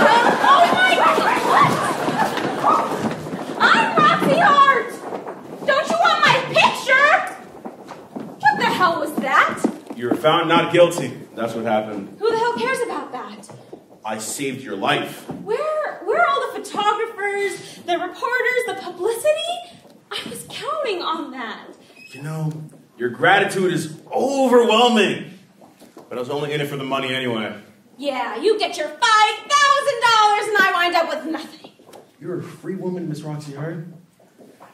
I'm Roxie Hart! Don't you want my picture? What the hell was that? You were found not guilty. That's what happened. Who the hell cares about that? I saved your life. Where where are all the photographers, the reporters, the publicity? I was counting on that. You know, your gratitude is overwhelming. But I was only in it for the money anyway. Yeah, you get your five thousand dollars and I wind up with nothing. You're a free woman, Miss Roxie Hart.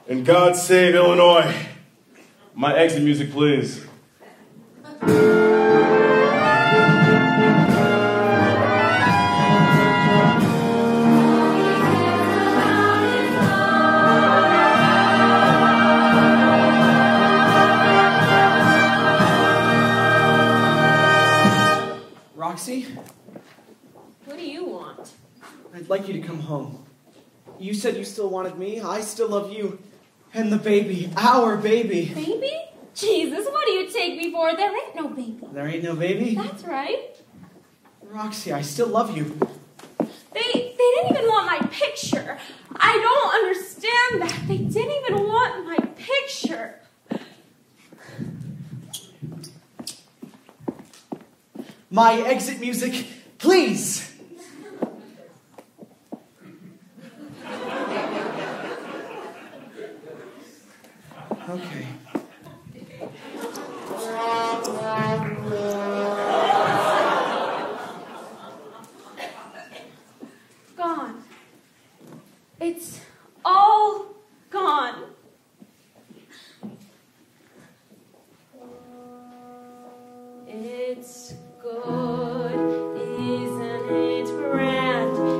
And God save Illinois. My exit music, please. Roxie, What do you want? I'd like you to come home. You said you still wanted me. I still love you and the baby, our baby. Baby? Jesus, what do you take me for? There ain't no baby. There ain't no baby? That's right. Roxie, I still love you. They, they didn't even want my picture. I don't understand that. They didn't even want my picture. My exit music, please. Okay. Gone. It's all gone. It's good, isn't it grand?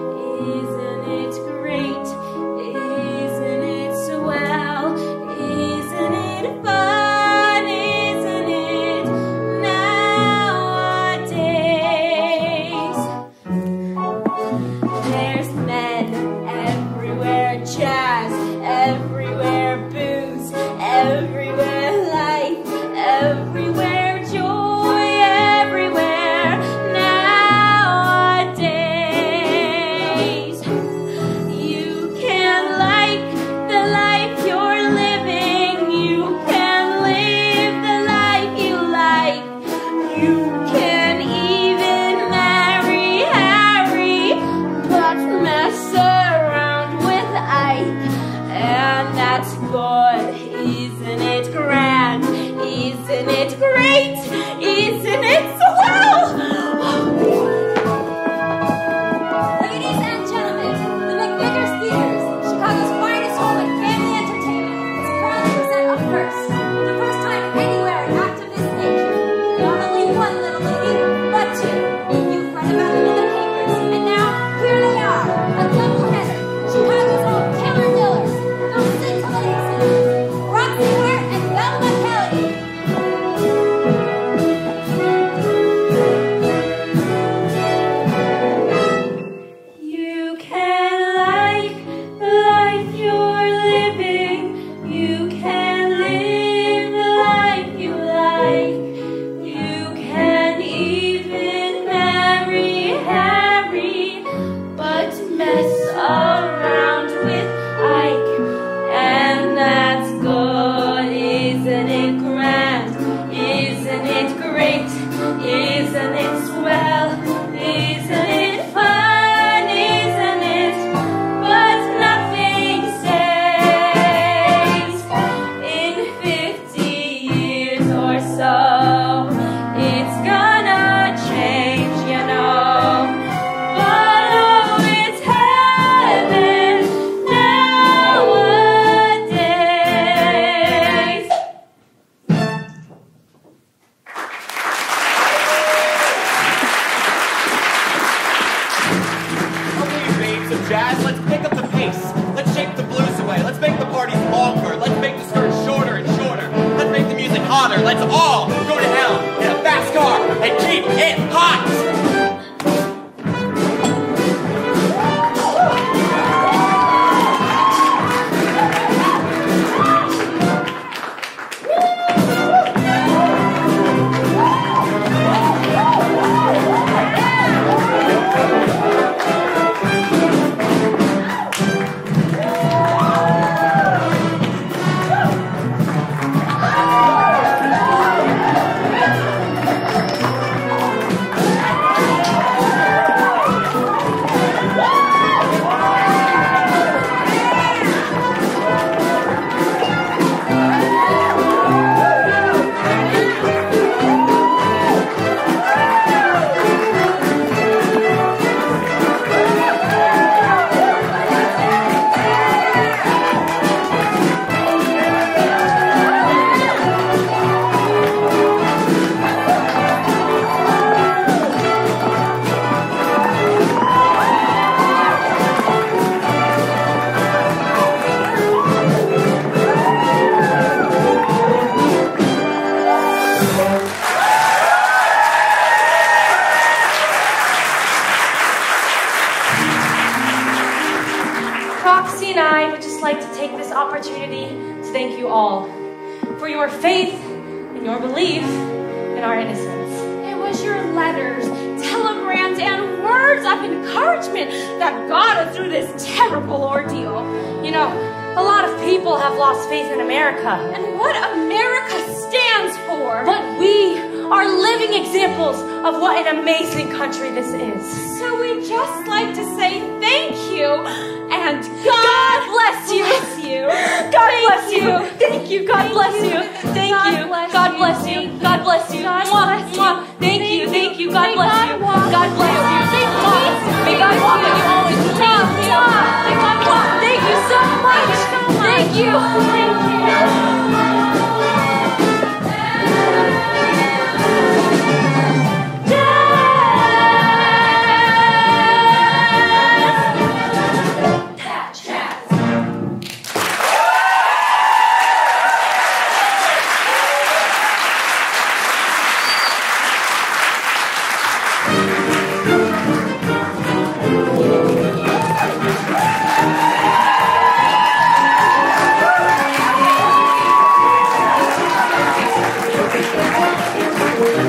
Give